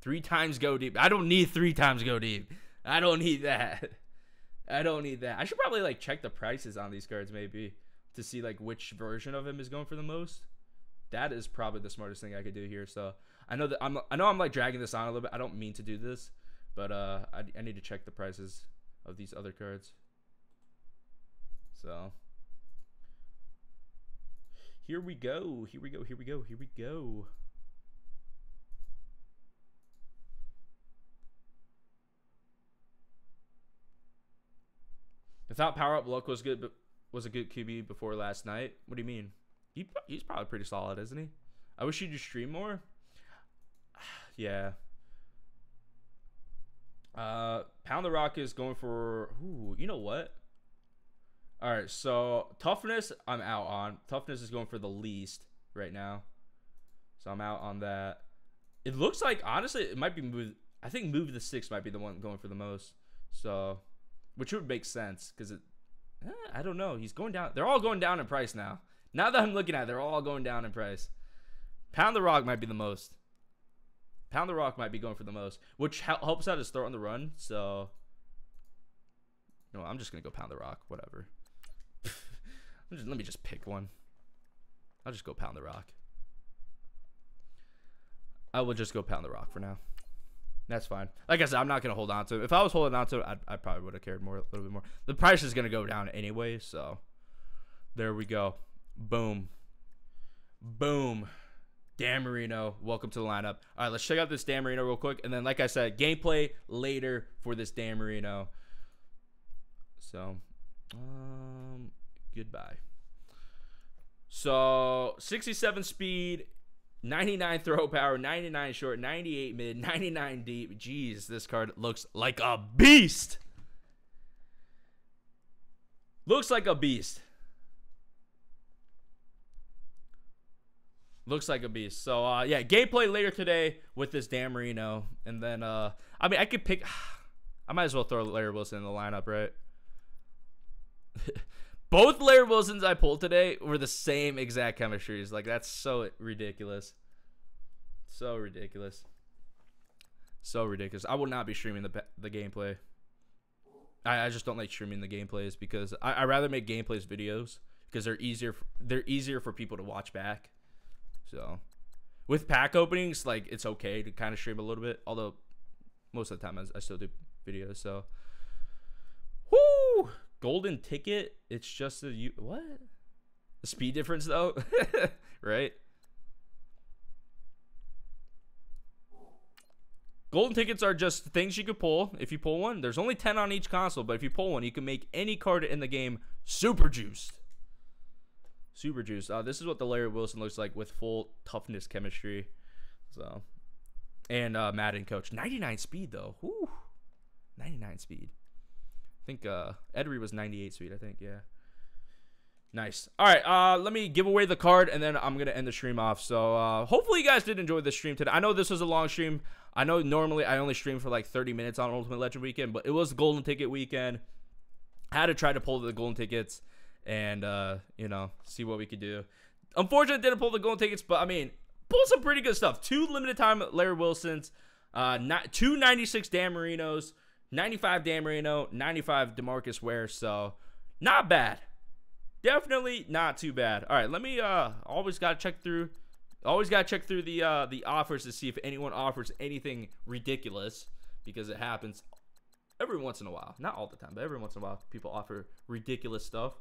Three times go deep. I don't need three times go deep. I don't need that. I don't need that. I should probably like check the prices on these cards maybe to see like which version of him is going for the most. That is probably the smartest thing I could do here. So I know that I'm I know I'm like dragging this on a little bit. I don't mean to do this, but uh I, I need to check the prices of these other cards. So here we go. Here we go. Here we go. Here we go. I thought Power Up Luck was good, but was a good QB before last night. What do you mean? He he's probably pretty solid, isn't he? I wish he'd stream more. yeah. Uh, Pound the Rock is going for. Ooh, you know what? All right, so toughness, I'm out on. Toughness is going for the least right now, so I'm out on that. It looks like honestly, it might be move. I think move the sticks might be the one going for the most. So, which would make sense because it. Eh, I don't know. He's going down. They're all going down in price now. Now that I'm looking at, it, they're all going down in price. Pound the Rock might be the most. Pound the Rock might be going for the most, which helps out his throw on the run. So, no, I'm just gonna go Pound the Rock. Whatever. Let me just pick one. I'll just go pound the rock. I will just go pound the rock for now. That's fine. Like I said, I'm not gonna hold on to it. If I was holding on to it, I, I probably would have cared more, a little bit more. The price is gonna go down anyway, so there we go. Boom, boom. Dan Marino, welcome to the lineup. All right, let's check out this Dan Marino real quick, and then, like I said, gameplay later for this Dan Marino. So, um, goodbye. So 67 speed, 99 throw power, 99 short, 98 mid, 99 deep. Jeez, this card looks like a beast. Looks like a beast. Looks like a beast. So uh yeah, gameplay later today with this Dan Marino. And then uh I mean I could pick I might as well throw Larry Wilson in the lineup, right? Both Larry Wilsons I pulled today were the same exact chemistries. Like that's so ridiculous. So ridiculous. So ridiculous. I will not be streaming the the gameplay. I, I just don't like streaming the gameplays because I I rather make gameplays videos because they're easier they're easier for people to watch back. So with pack openings, like it's okay to kind of stream a little bit, although most of the time I, I still do videos. So, whoo, golden ticket. It's just a you what? The speed difference though, right? Golden tickets are just things you could pull. If you pull one, there's only 10 on each console, but if you pull one, you can make any card in the game super juiced. Super juiced. Uh, this is what the Larry Wilson looks like with full toughness chemistry. So, and uh, Madden coach. 99 speed, though. Whew. 99 speed. I think uh, Ed Reed was 98 speed, I think. Yeah. Nice. All right, uh, let me give away the card, and then I'm gonna end the stream off. So uh, hopefully you guys did enjoy the stream today. I know this was a long stream. I know normally I only stream for like 30 minutes on Ultimate Legend weekend, but it was golden ticket weekend. I had to try to pull the golden tickets and uh, you know see what we could do. Unfortunately, didn't pull the golden tickets, but I mean, pull some pretty good stuff. Two limited time Larry Wilsons, uh, not two 96 Dan Marinos, 95 Dan Marino, 95 Demarcus Ware. So not bad. Definitely not too bad. All right, let me uh always got to check through always got to check through the uh the offers to see if anyone offers anything ridiculous because it happens every once in a while. Not all the time, but every once in a while people offer ridiculous stuff.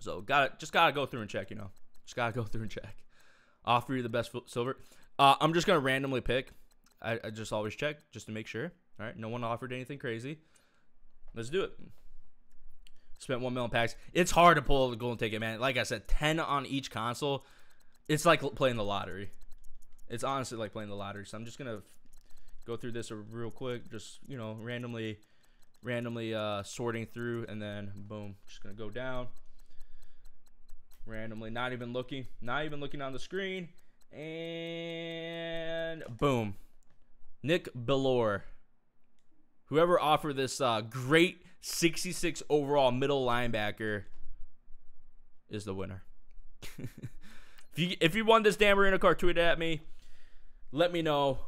So got to just got to go through and check, you know. Just got to go through and check. Offer you the best silver. Uh I'm just going to randomly pick. I, I just always check just to make sure. All right, no one offered anything crazy. Let's do it. Spent one million packs. It's hard to pull the golden ticket, man. Like I said, ten on each console. It's like playing the lottery. It's honestly like playing the lottery. So I'm just gonna go through this real quick, just you know, randomly, randomly uh, sorting through, and then boom, just gonna go down randomly, not even looking, not even looking on the screen, and boom, Nick Bellore. Whoever offered this uh, great 66 overall middle linebacker is the winner. if you if you won this Dan Marino card, tweet it at me. Let me know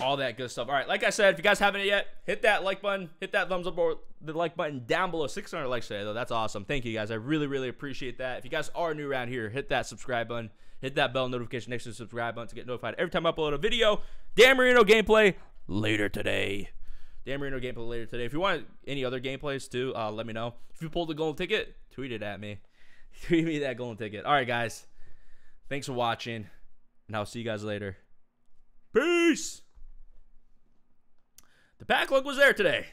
all that good stuff. All right, like I said, if you guys haven't yet, hit that like button, hit that thumbs up or the like button down below. 600 likes today, though. That's awesome. Thank you guys. I really, really appreciate that. If you guys are new around here, hit that subscribe button, hit that bell notification next to the subscribe button to get notified every time I upload a video. Dan Marino gameplay later today. Dan Marino gameplay later today. If you want any other gameplays too, uh, let me know. If you pulled the golden ticket, tweet it at me. tweet me that golden ticket. All right, guys. Thanks for watching, and I'll see you guys later. Peace. The backlog was there today.